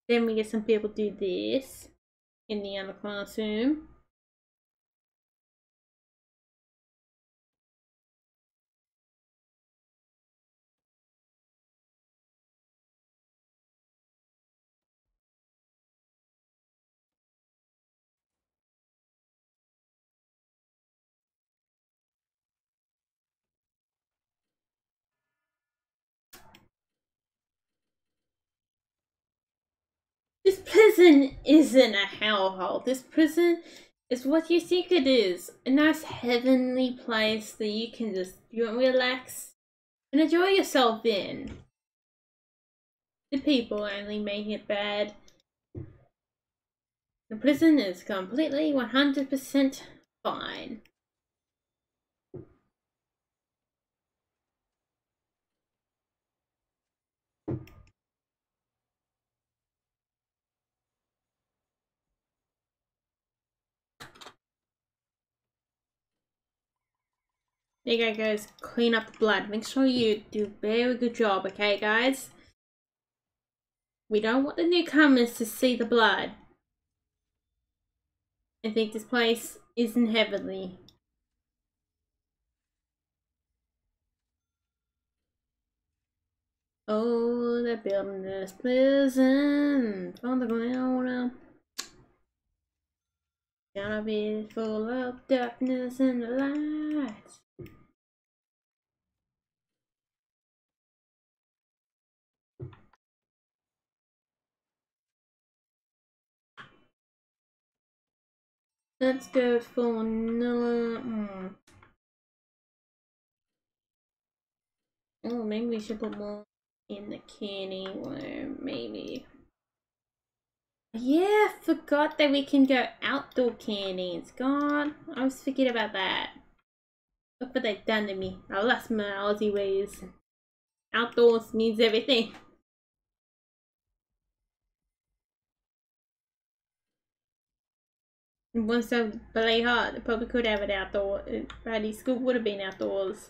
Then we get some people do this in the other classroom. Prison isn't a hellhole. This prison is what you think it is. A nice heavenly place that you can just you relax and enjoy yourself in. The people only make it bad. The prison is completely 100% fine. There you go, guys. Clean up the blood. Make sure you do a very good job, okay, guys? We don't want the newcomers to see the blood. I think this place isn't heavenly. Oh, they're building this prison from the ground up. Gonna be full of darkness and light. Let's go for no. Hmm. Oh, maybe we should put more in the canning room, maybe. Yeah, forgot that we can go outdoor cannings. God, I was forgetting about that. Look what they've done to me. I lost my Aussie ways. Outdoors means everything. Was so bloody hot, they probably could have it outdoor. Friday school would have been outdoors.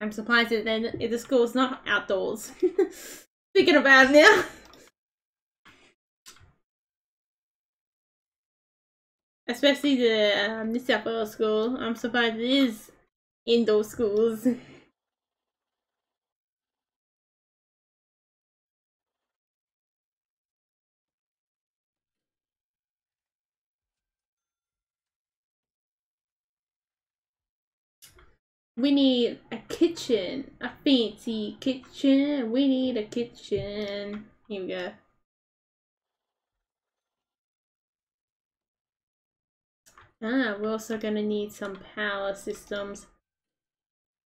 I'm surprised that then the school's not outdoors. Thinking about it now. Especially the um, New South Wales school. I'm surprised it is indoor schools. We need a kitchen, a fancy kitchen. We need a kitchen. Here we go. Ah, we're also gonna need some power systems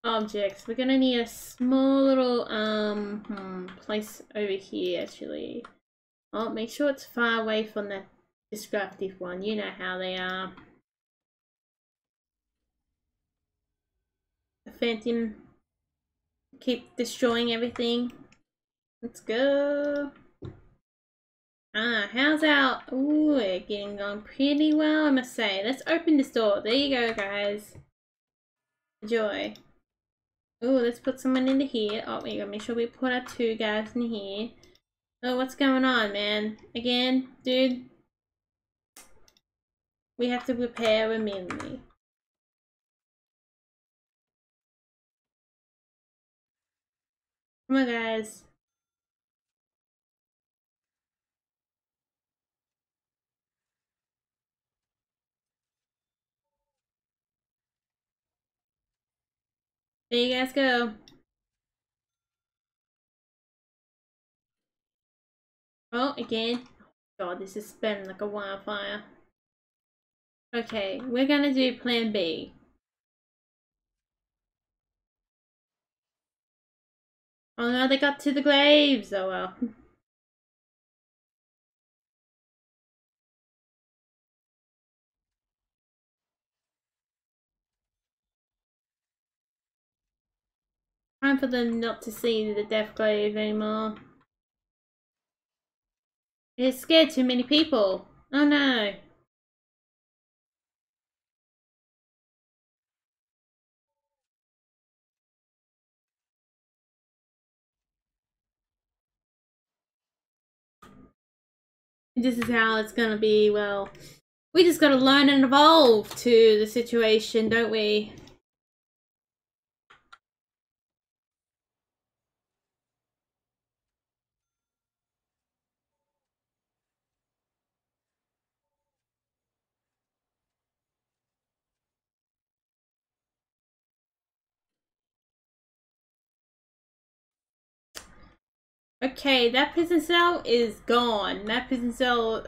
objects. We're gonna need a small little um hmm, place over here actually. Oh, make sure it's far away from that destructive one. You know how they are. Phantom keep destroying everything. Let's go. Ah, how's our... Ooh, getting on pretty well, I must say. Let's open this door. There you go, guys. Enjoy. Ooh, let's put someone into here. Oh, we gotta make sure we put our two guys in here. Oh, what's going on, man? Again, dude? We have to repair immediately. Come on, guys. There you guys go. Oh, again. God, this is spinning like a wildfire. Okay, we're gonna do plan B. Oh no, they got to the graves. Oh well. Time for them not to see the death grave anymore. It scared too many people. Oh no. This is how it's gonna be, well, we just gotta learn and evolve to the situation, don't we? Okay, that prison cell is gone. That prison cell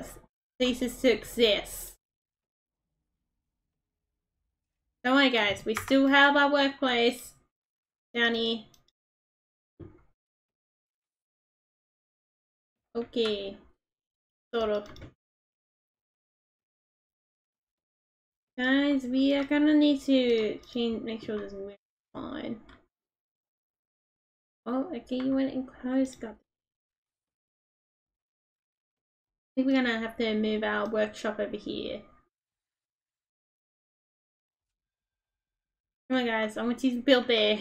ceases to exist. Don't worry guys, we still have our workplace down here. Okay. Sort of. Guys, we are gonna need to change, make sure this is fine. Oh, okay, you went close, God. Think we're gonna have to move our workshop over here. Come on guys, I want you to build there.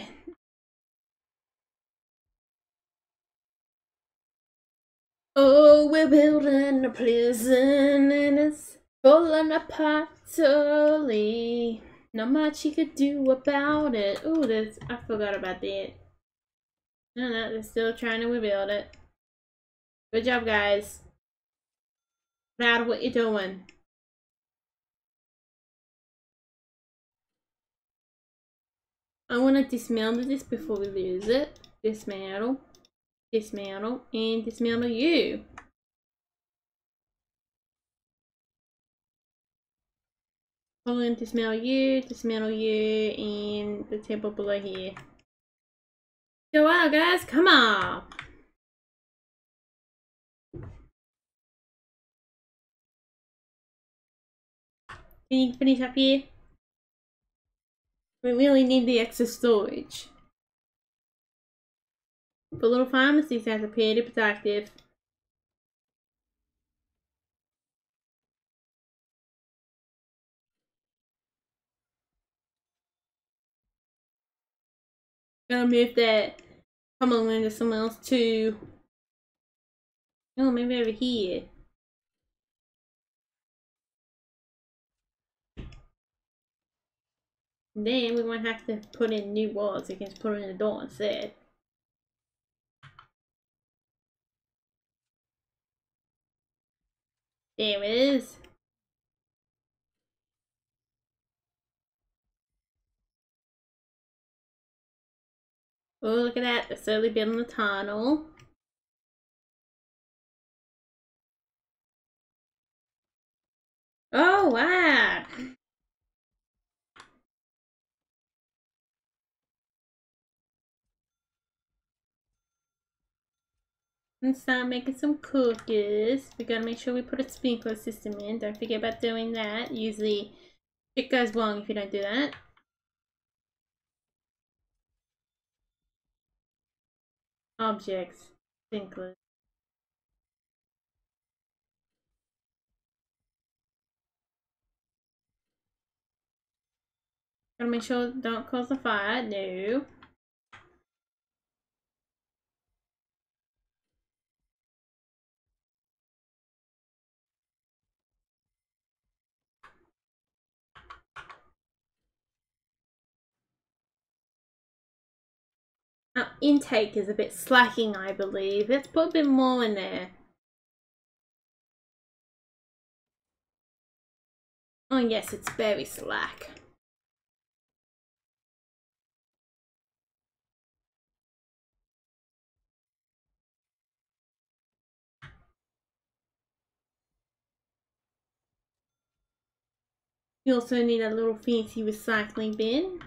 Oh, we're building a prison and it's falling apart totally. Not much you could do about it. Oh, there's I forgot about that. No, no, they're still trying to rebuild it. Good job, guys. Of what you're doing. I want to dismantle this before we lose it. Dismantle, dismantle, and dismantle you. I'm going to dismantle you, dismantle you, and the temple below here. Go out, guys, come on! Can you finish up here? We really need the extra storage. The little pharmacies have to appear to productive. Gonna move that common room to someone else too. Oh, maybe over here. Then we won't have to put in new walls. We can just put in the door instead. There it is. Oh, look at that. They're slowly building the tunnel. Oh, wow. And start making some cookies. We gotta make sure we put a sprinkler system in. Don't forget about doing that. Usually it goes wrong if you don't do that. Objects, sprinklers. Gotta make sure don't cause the fire, no. Our intake is a bit slacking, I believe. Let's put a bit more in there. Oh yes, it's very slack. You also need a little fancy recycling bin.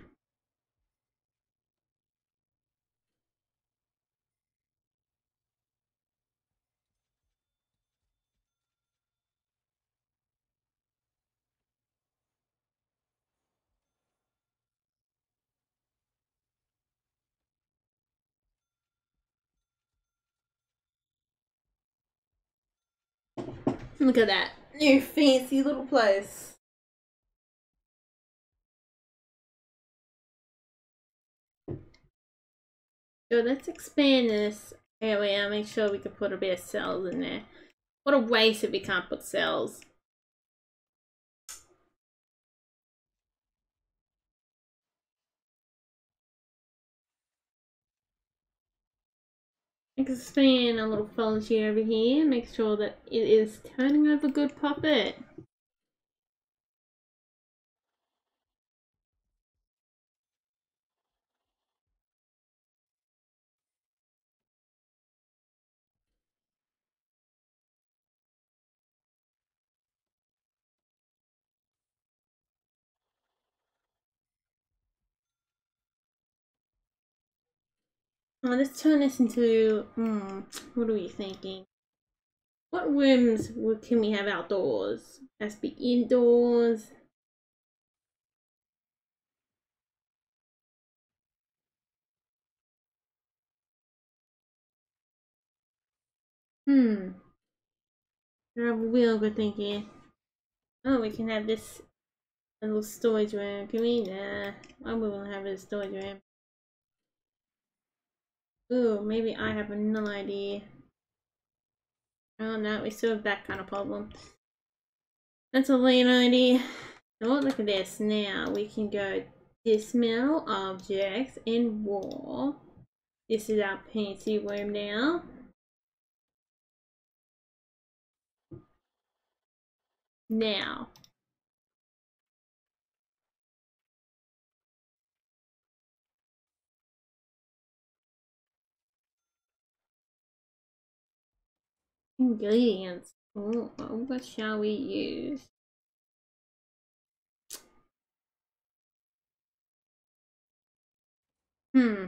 Look at that new fancy little place. So let's expand this area, make sure we can put a bit of cells in there. What a waste if we can't put cells. Expand a little foliage over here, make sure that it is turning over good puppet. Oh, let's turn this into, hmm, what are we thinking? What rooms can we have outdoors? Let's be indoors. Hmm. I have a real good thinking. Oh, we can have this little storage room. Can we? Nah. I wouldn't have a storage room. Ooh, maybe I have another idea. Oh no, we still have that kind of problem. That's a late idea. Oh, look at this. Now we can go dismantle objects in war. This is our fancy room now. Now, Ingredients. Oh, what shall we use? Hmm.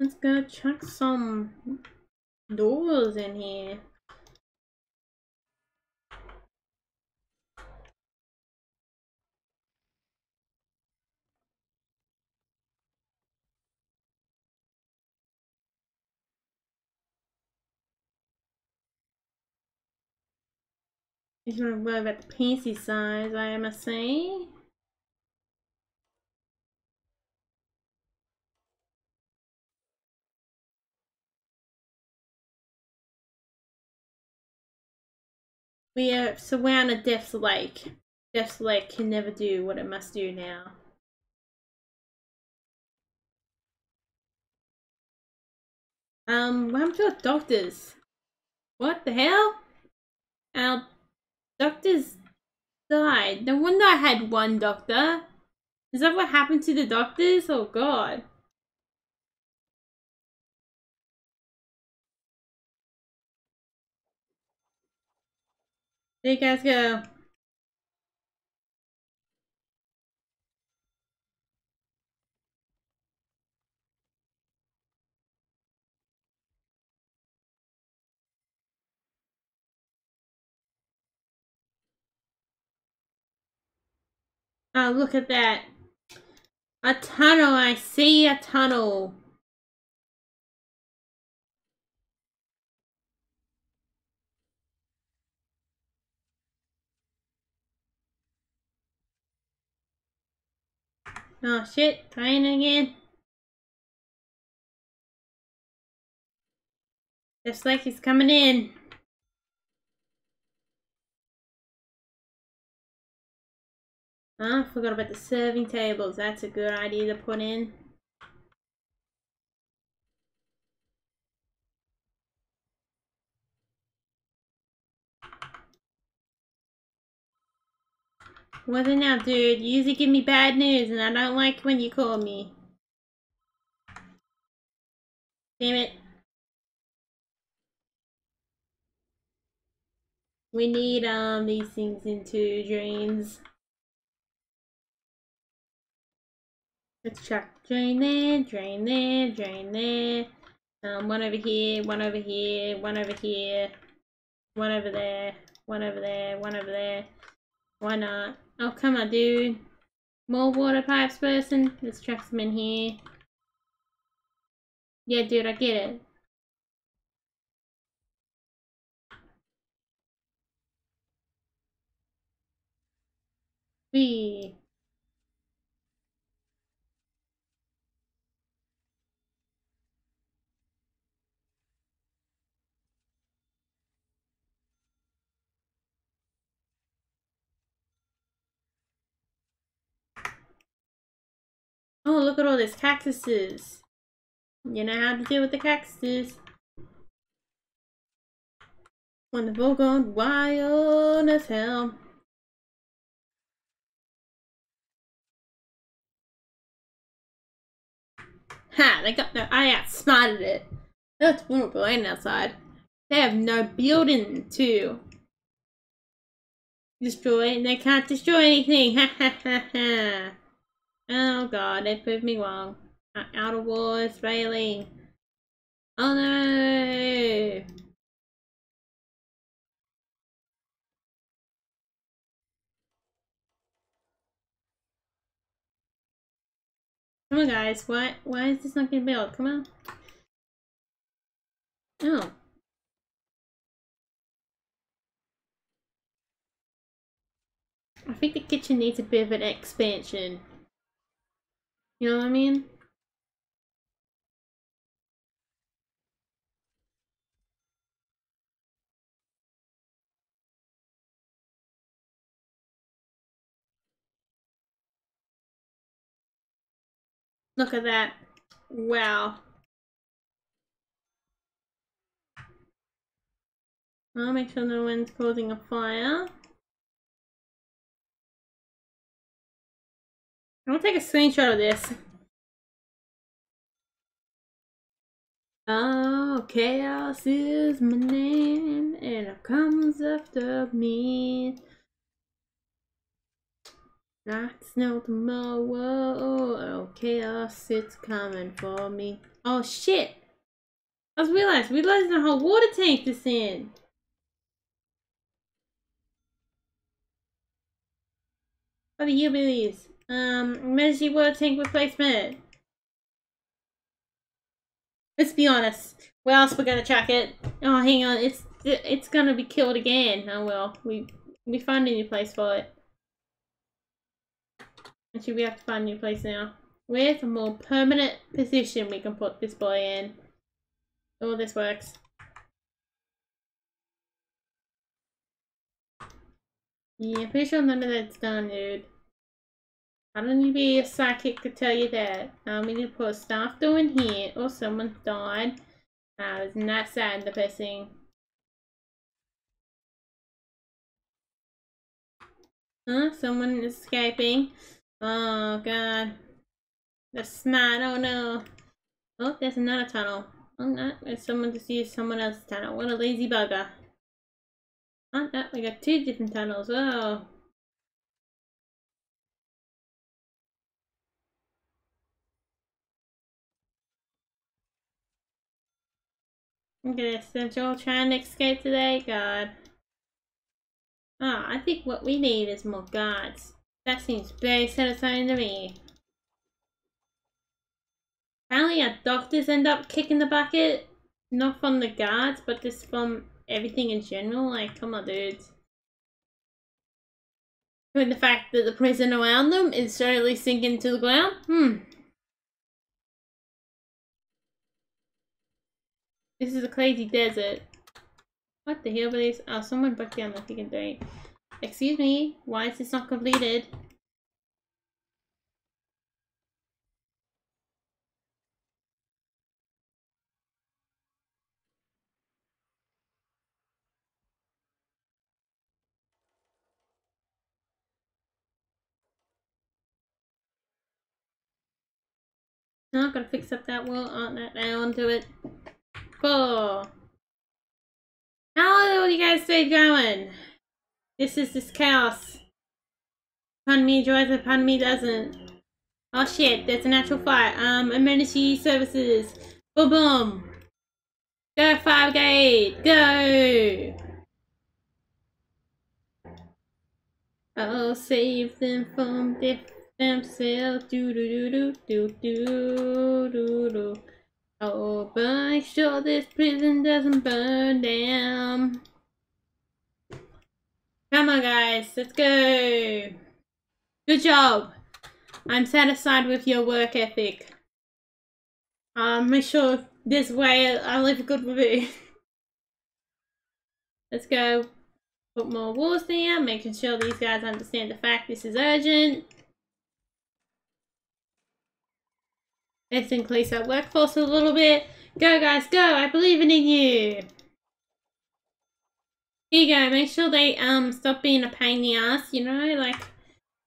Let's go check some doors in here. He's gonna worry about the panty size, I must say. We are surrounded Death's Lake. Death's Lake can never do what it must do now. Um, what happened to our doctors? What the hell? Our Doctors died. No wonder I had one doctor. Is that what happened to the doctors? Oh god. There you guys go. Oh, look at that. A tunnel. I see a tunnel. Oh shit, trying again. Just like he's coming in. Oh, I forgot about the serving tables. That's a good idea to put in. What's it now, dude? You usually give me bad news, and I don't like when you call me. Damn it. We need um these things into drains. Let's check. Drain there, drain there, drain there. Um, one over here, one over here, one over here, one over there, one over there, one over there. Why not? Oh, come on, dude. More water pipes person. Let's chuck some in here. Yeah, dude, I get it. We. Oh, look at all these cactuses. You know how to deal with the cactuses. When the have gone wild as hell. Ha! They got no. I outsmarted it. That's vulnerable ain't outside. They have no building to destroy. and They can't destroy anything. Ha ha ha ha. Oh god, they proved me wrong. Outer wall is failing. Oh no! Come on guys, why why is this not getting built? Come on. Oh. I think the kitchen needs a bit of an expansion. You know what I mean? Look at that. Wow. I'll make sure no one's causing a fire. I'm gonna take a screenshot of this. Oh, chaos is my name, and it comes after me. That's no tomorrow. Oh, chaos, it's coming for me. Oh shit! I just realized, the whole water tank this in. What are you believe? Um, emergency water tank replacement. Let's be honest. Where else we gonna chuck it? Oh, hang on. It's it's gonna be killed again. Oh well. We we find a new place for it. Actually, we have to find a new place now. Where's a more permanent position we can put this boy in? Oh, this works. Yeah, pretty sure none of that's done, dude. I don't need to be a psychic to tell you that. Um, we need to put a staff door in here. or someone's died. Uh, isn't that sad, the person? Huh? Someone is escaping. Oh, God. The smart. Oh, no. Oh, there's another tunnel. Oh, no. There's someone just used someone else's tunnel. What a lazy bugger. Oh, no. We got two different tunnels. Oh. This. They're all trying to escape today. God. Oh, I think what we need is more guards. That seems very satisfying to me. Apparently our doctors end up kicking the bucket. Not from the guards, but just from everything in general. Like, come on, dudes. With the fact that the prison around them is slowly sinking to the ground? Hmm. This is a crazy desert. What the hell is? Oh, someone broke down the freaking thing. Excuse me, why is this not completed? Not gonna fix up that wall uh, that down to it. Cool. How will you guys stay going? This is this chaos. Pun me joins and me doesn't. Oh shit, there's a natural fire. Um, emergency services. Boom boom. Go fire gate. Go. I'll save them from themselves. Do do do do do do do. Oh, but make sure this prison doesn't burn down. Come on, guys, let's go. Good job. I'm satisfied with your work ethic. Um, make sure this way I live a good review. let's go put more walls there, making sure these guys understand the fact this is urgent. Let's increase our workforce a little bit. Go guys, go! I believe in you! Here you go, make sure they um stop being a pain in the ass, you know, like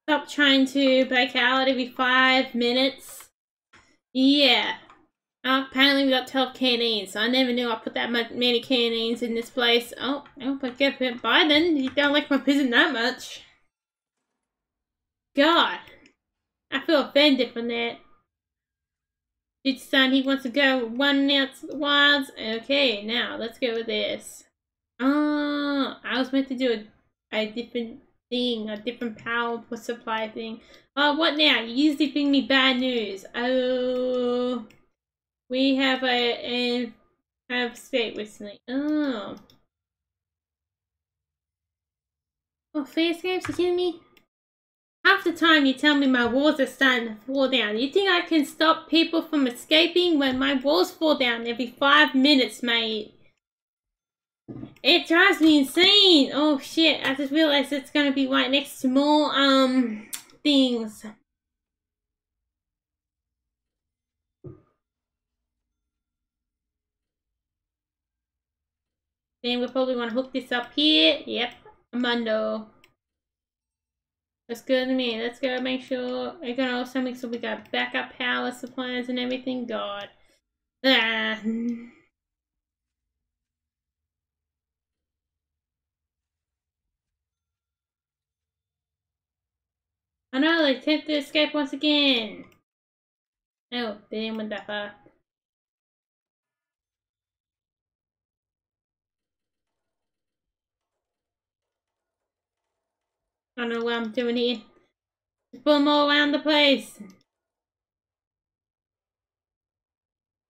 stop trying to break out every five minutes. Yeah. Oh, apparently we got 12 canines. I never knew I put that many canines in this place. Oh, oh but get bit by then. You don't like my prison that much. God. I feel offended from that. Did son he wants to go one out to? Okay, now let's go with this. Oh, I was meant to do a, a different thing, a different power supply thing. Oh, what now? You usually bring me bad news. Oh, we have a, a have state recently. Oh. Oh, face games, you kidding me? Half the time you tell me my walls are starting to fall down. You think I can stop people from escaping when my walls fall down every five minutes, mate? It drives me insane. Oh shit, I just realized it's gonna be right next to more, um, things. Then we probably want to hook this up here. Yep, Amundo. That's good to me. Let's go make sure we're gonna also make sure we got backup power supplies and everything. God. Ah. Oh no, they attempt to escape once again. Oh, they didn't went that far. I don't know what I'm doing here. Just put them all around the place.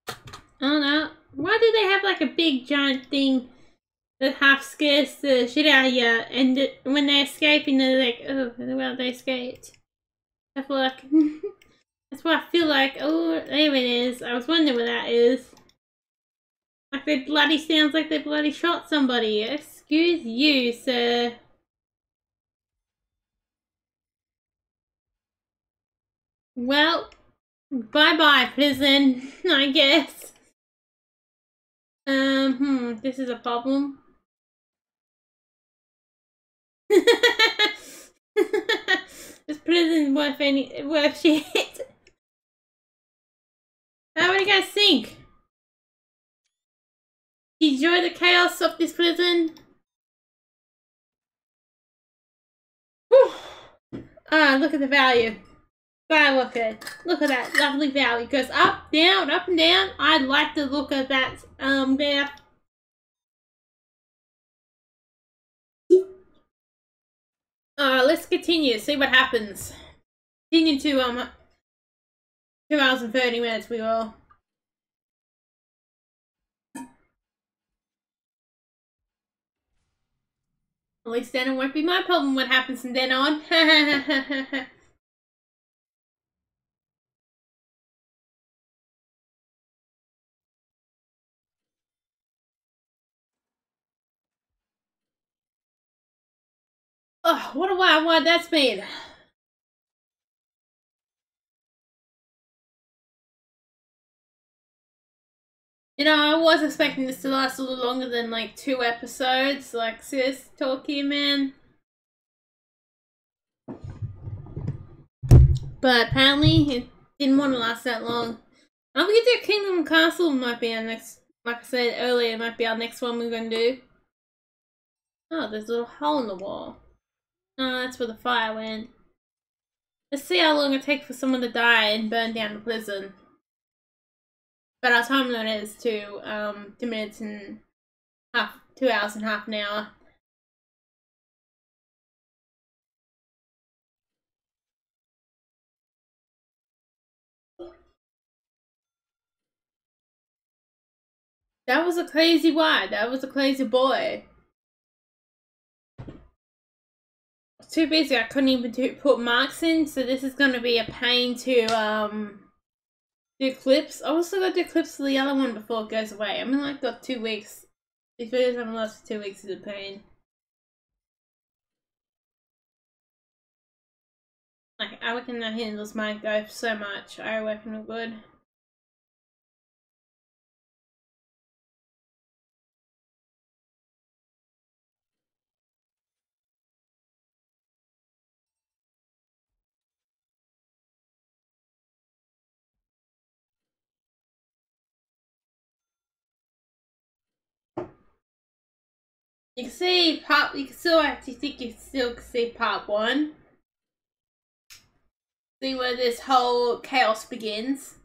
I don't know. Why do they have like a big giant thing that half scares the shit out of you, and when they're escaping, they're like, oh, well, they escaped. Feel like that's what I feel like. Oh, there it is. I was wondering what that is. Like they bloody sounds like they bloody shot somebody. Excuse you, sir. Well, bye bye, prison, I guess. Um, hmm, this is a problem. this prison's worth any worth shit. How do you guys think? Enjoy the chaos of this prison? Whew. Ah, look at the value. God, look at look at that lovely valley. Goes up, down, up and down. I'd like the look of that um there. Uh, let's continue, see what happens. Continue to, um, 2 hours and 30 minutes we will. At least then it won't be my problem what happens from then on. Oh, what a wild one that's been. You know, I was expecting this to last a little longer than like two episodes. Like, sis, talk man. But apparently, it didn't want to last that long. I'm gonna do Kingdom Castle. Might be our next, like I said earlier, it might be our next one we're gonna do. Oh, there's a little hole in the wall. Oh, that's where the fire went. Let's see how long it takes for someone to die and burn down the prison. But our time limit is two, um, two minutes and half, two hours and half an hour. That was a crazy one. That was a crazy boy. Too busy. I couldn't even do, put marks in, so this is going to be a pain to um do clips. I also got to do clips for the other one before it goes away. I mean, like, got two weeks. These videos haven't lasted two weeks is a pain. Like, I reckon that handles my go so much. I reckon it would. You can see part. You can still actually think you still can see part one. See where this whole chaos begins.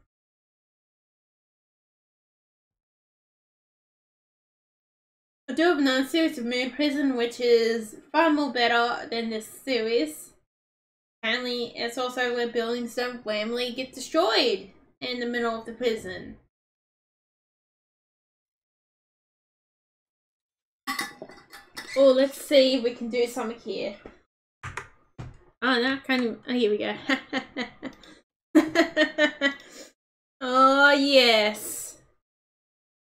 I do have another series of Moon Prison, which is far more better than this series. Apparently, it's also where buildings don't randomly get destroyed in the middle of the prison. Oh, let's see if we can do something here. Oh, that kind of. Oh, here we go. oh, yes.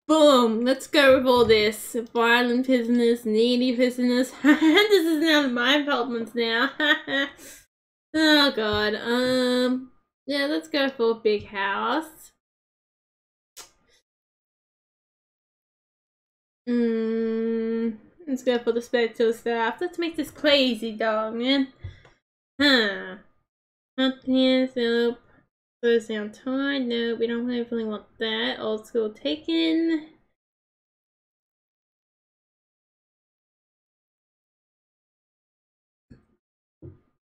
Boom. Let's go with all this. Violent prisoners, needy prisoners. this is now my problems now. oh, God. Um. Yeah, let's go for a big house. Hmm. Let's go for the spiritual staff. Let's make this crazy dog, man. Huh. Pumpkin soup. Thursday on time. No, we don't really want that. Old school taken.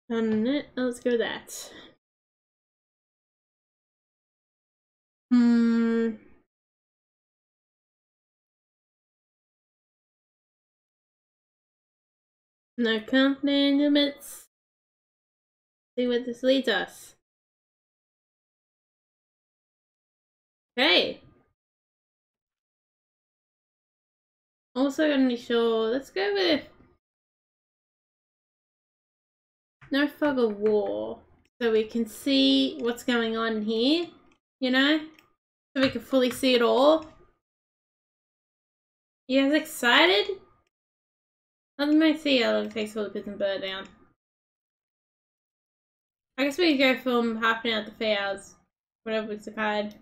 Let's go that. Hmm. No company limits. See where this leads us. Okay. Also gonna be sure, let's go with no fog of war. So we can see what's going on here, you know? So we can fully see it all. You guys excited? Let me see how long it takes for the prison burn down. I guess we could go film half an hour to the hours. Whatever we decide.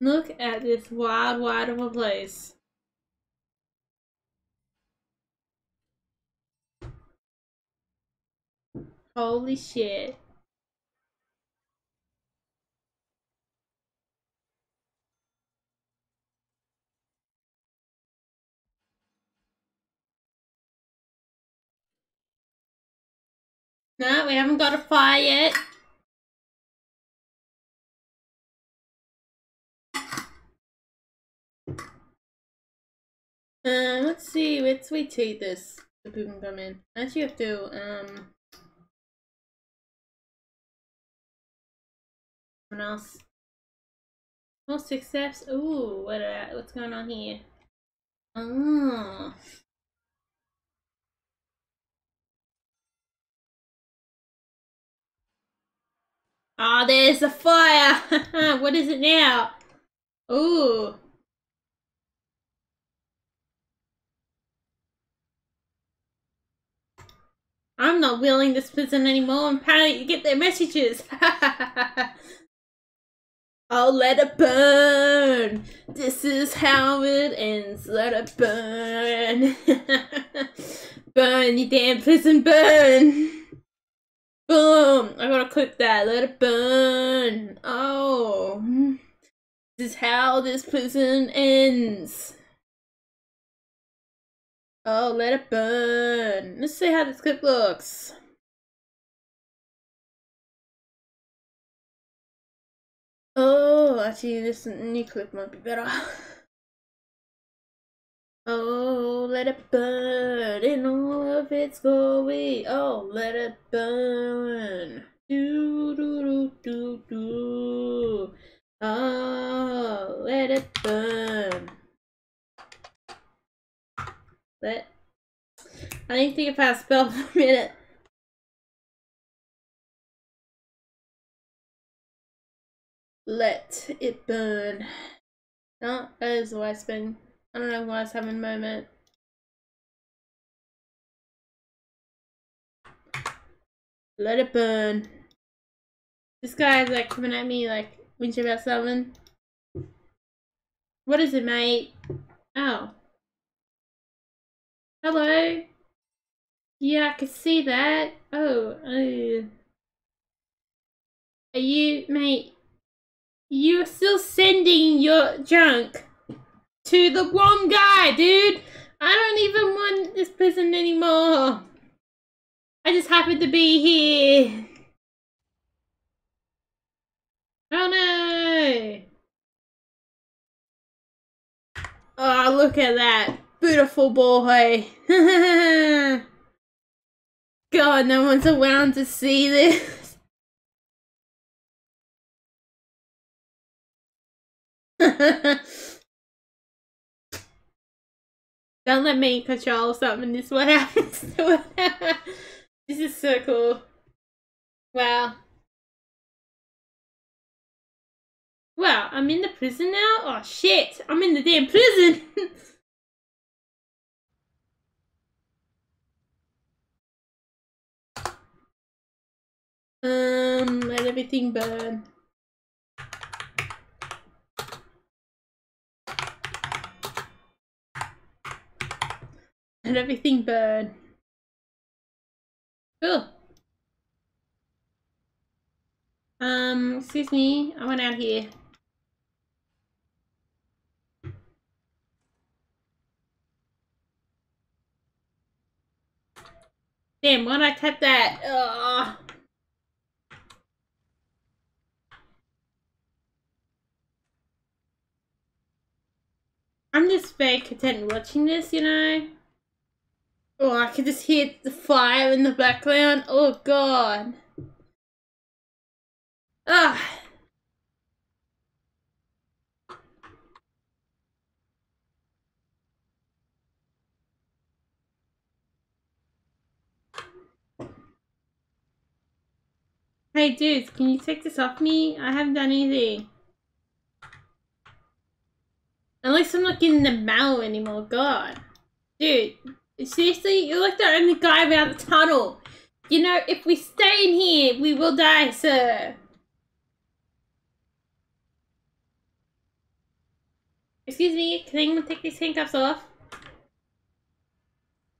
Look at this wild, wide of a place. Holy shit. No, we haven't got a fire yet. Um, let's see, let's retweet this so people can come in. I actually have to, um... Someone else. More success. Ooh, what are, what's going on here? Oh. Ah, oh, there's the fire! what is it now? Ooh. I'm not willing this prison anymore. I'm apparently you get their messages. I'll let it burn. This is how it ends. Let it burn. burn, you damn prison, burn. Boom! I gotta click that. Let it burn. Oh. This is how this prison ends. Oh, let it burn. Let's see how this clip looks. Oh, actually, this new clip might be better. Oh, let it burn in all of its glory. Oh, let it burn. Do do do do do. Oh, let it burn. Let. I to think about a spell for a minute. Let it burn. No, that is the wise thing. I don't know why was having a moment. Let it burn. This guy is like coming at me like winch about something. What is it, mate? Oh. Hello? Yeah, I can see that. Oh, uh. Are you, mate? You're still sending your junk to the one guy, dude. I don't even want this prison anymore. I just happen to be here. Oh no! Oh, look at that. Beautiful boy. God, no one's around to see this. Don't let me control something. This is what happens to it. this is so cool. Wow. Wow, I'm in the prison now? Oh shit, I'm in the damn prison! um, let everything burn. Everything burn. Cool. Um, excuse me, I went out here. Damn, why'd I cut that? Ugh. I'm just very content watching this, you know? Oh, I can just hear the fire in the background. Oh, God. Ah. Hey dudes, can you take this off me? I haven't done anything. Least I'm not getting the mail anymore, god. Dude, seriously? You're like the only guy around the tunnel. You know, if we stay in here, we will die, sir. Excuse me, can anyone take these handcuffs off?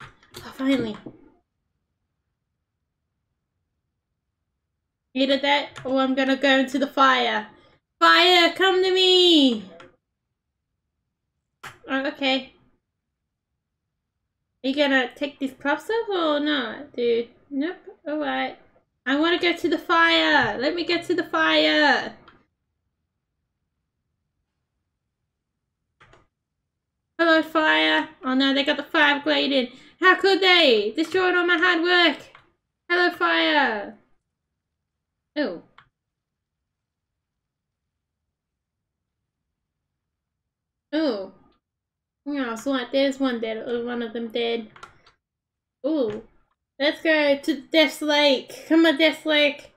Oh, finally. Either that or I'm gonna go into the fire. Fire, come to me! Oh, okay. You gonna take these props off or not, dude? Nope. Alright. I wanna go to the fire! Let me get to the fire! Hello, fire! Oh no, they got the fire bladed. How could they? Destroyed all my hard work! Hello, fire! Oh. Oh. Yeah, so like there's one dead, uh, one of them dead. Oh. Let's go to Death Lake. Come on, Death Lake.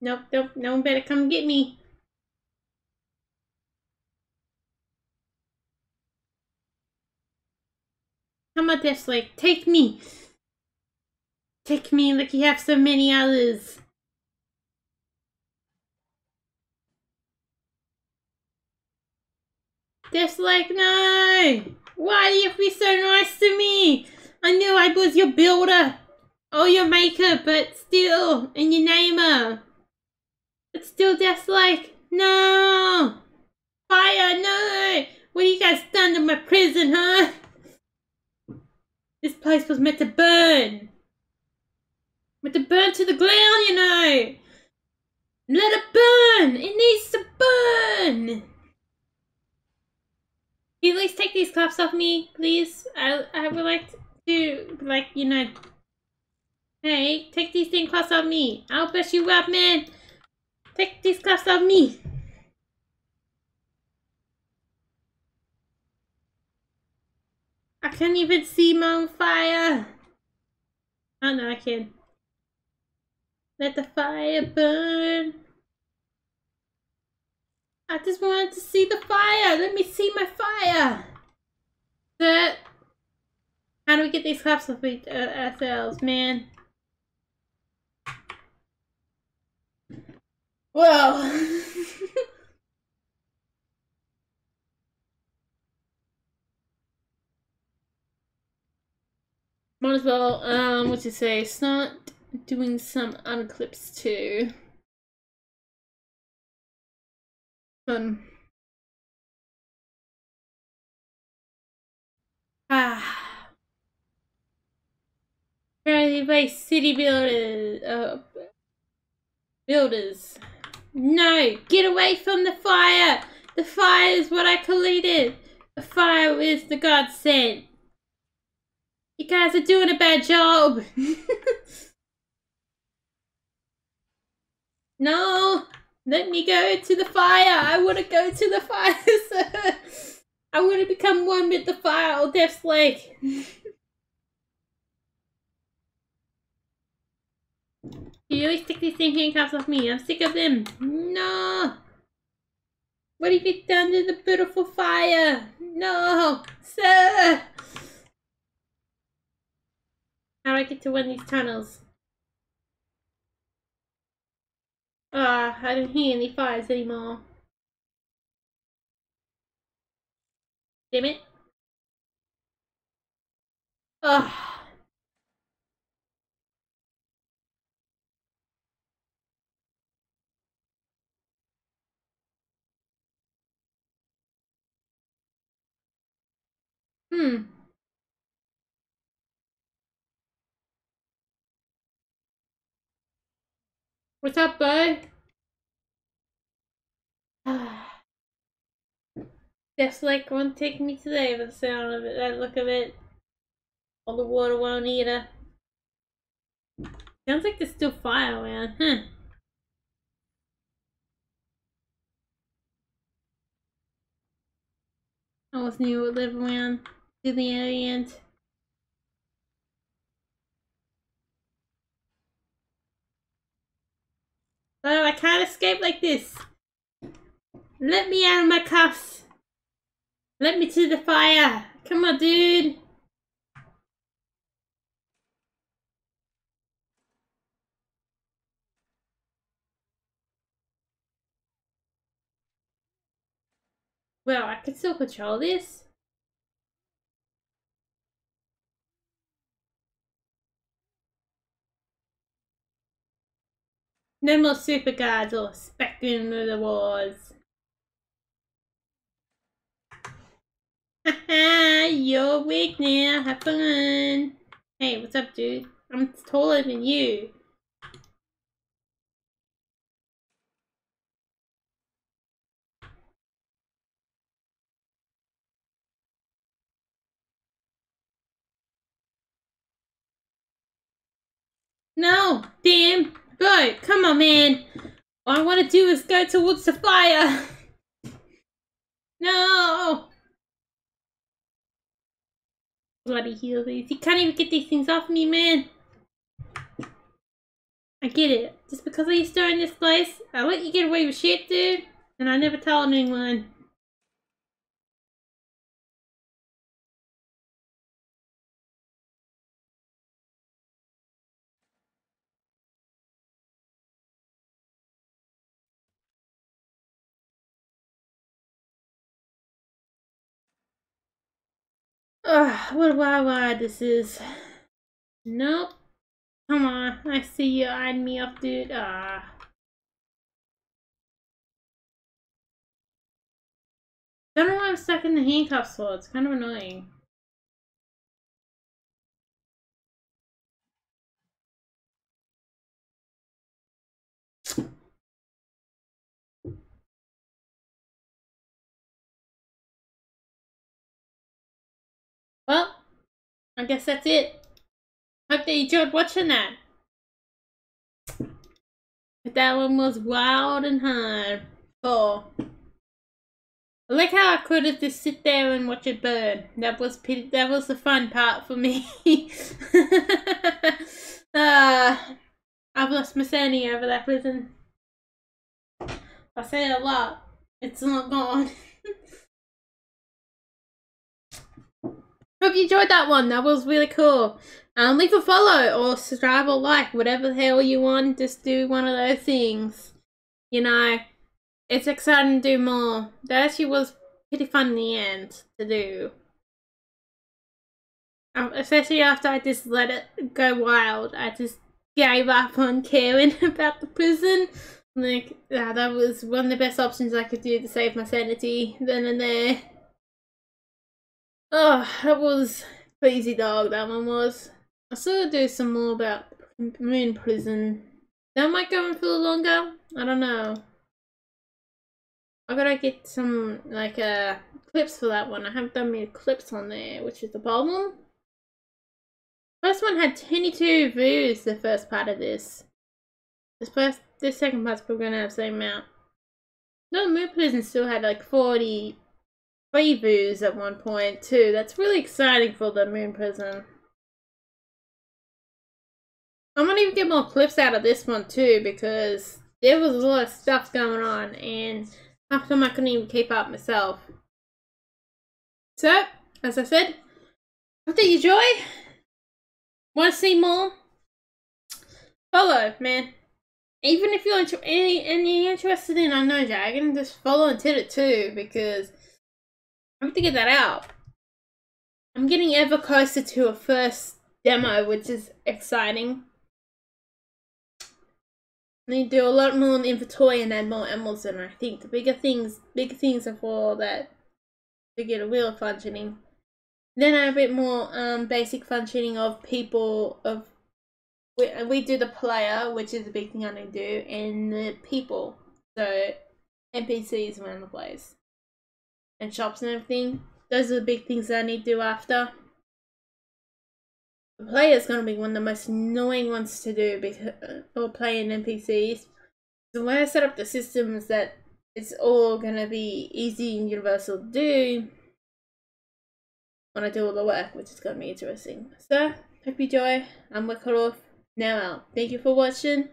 Nope, nope, no one better come get me. Come on, Death Lake, take me. Take me like you have so many others. Just like, no! Why you be so nice to me? I knew I was your builder. Or your maker, but still, and your namer. But still just like, no! Fire, no! What you guys done to my prison, huh? This place was meant to burn. Meant to burn to the ground, you know. Let it burn! It needs to burn! You at least take these cuffs off me, please? I I would like to, like, you know. Hey, take these thing cuffs off me. I'll bust you up, man. Take these cuffs off me. I can't even see my own fire. Oh no, I can. Let the fire burn. I just wanted to see the fire. Let me see my fire. That. How do we get these cups off uh, ourselves, man? Well. Might as well, um, what you say, start doing some unclips too. Ah. Ready by city builders, uh, builders. No, get away from the fire! The fire is what I collided. The fire is the God sent. You guys are doing a bad job. no, let me go to the fire. I want to go to the fire, sir. I want to become one with the fire or Death's Lake. You always take these same handcuffs off me. I'm sick of them. No. What have you done to the beautiful fire? No, sir. How do I get to one of these tunnels? Ah, I don't hear any fires anymore. Damn it. Ah. Hmm. What's up, bud? Just like won't take me today the sound of it, that look of it. All the water won't either. Sounds like there's still fire around, huh? I always knew it would live around to the end. Oh, I can't escape like this. Let me out of my cuffs. Let me to the fire. Come on, dude. Well, I can still control this. No more super guards or Spectrum of the Wars. Haha, you're weak now. Have fun. Hey, what's up, dude? I'm taller than you. No, damn. Go, come on, man. All I want to do is go towards the fire. no. Bloody heelies. You can't even get these things off me, man. I get it. Just because I used to own this place, I let you get away with shit, dude. And I never told anyone. Ugh, what a ride this is. Nope. Come on, I see you eyeing me up, dude. Ah. I Don't know why I'm stuck in the handcuffs for. It's kind of annoying. Well, I guess that's it. Hope that you enjoyed watching that. But that one was wild and hard. Oh. I like how I could have just sit there and watch it burn. That was that was the fun part for me. uh, I've lost my sanity over that prison. I say it a lot. It's not gone. Hope you enjoyed that one. That was really cool. Um, leave a follow or subscribe or like, whatever the hell you want. Just do one of those things. You know, it's exciting to do more. That actually was pretty fun in the end to do. Um, especially after I just let it go wild. I just gave up on caring about the prison. Like, yeah, that was one of the best options I could do to save my sanity then and there. Oh, that was crazy dog, that one was. I still do some more about Moon Prison. That might go on for longer. I don't know. I gotta get some, like, uh, clips for that one. I haven't done many clips on there, which is the problem. First one had 22 views, the first part of this. This first, this second part's probably gonna have the same amount. No, Moon Prison still had like 40 views at one point too. That's really exciting for the Moon Prison. I'm gonna even get more clips out of this one too because there was a lot of stuff going on and half of them I couldn't even keep up myself. So, as I said, hope that you enjoy. Want to see more? Follow, man. Even if you're any, any interested in Unknown Dragon, just follow and hit it too because I have to get that out. I'm getting ever closer to a first demo, which is exciting. I need to do a lot more the inventory and add more emeralds and I think the bigger things bigger things are for that to get a wheel functioning. Then I have a bit more um, basic functioning of people of we, we do the player, which is a big thing I need to do, and the people. So NPCs around the place and shops and everything. Those are the big things that I need to do after. The player is going to be one of the most annoying ones to do because or playing NPCs. The way I set up the system is that it's all going to be easy and universal to do when I do all the work, which is going to be interesting. So, hope you enjoy. I'm Wicked Now out. Thank you for watching.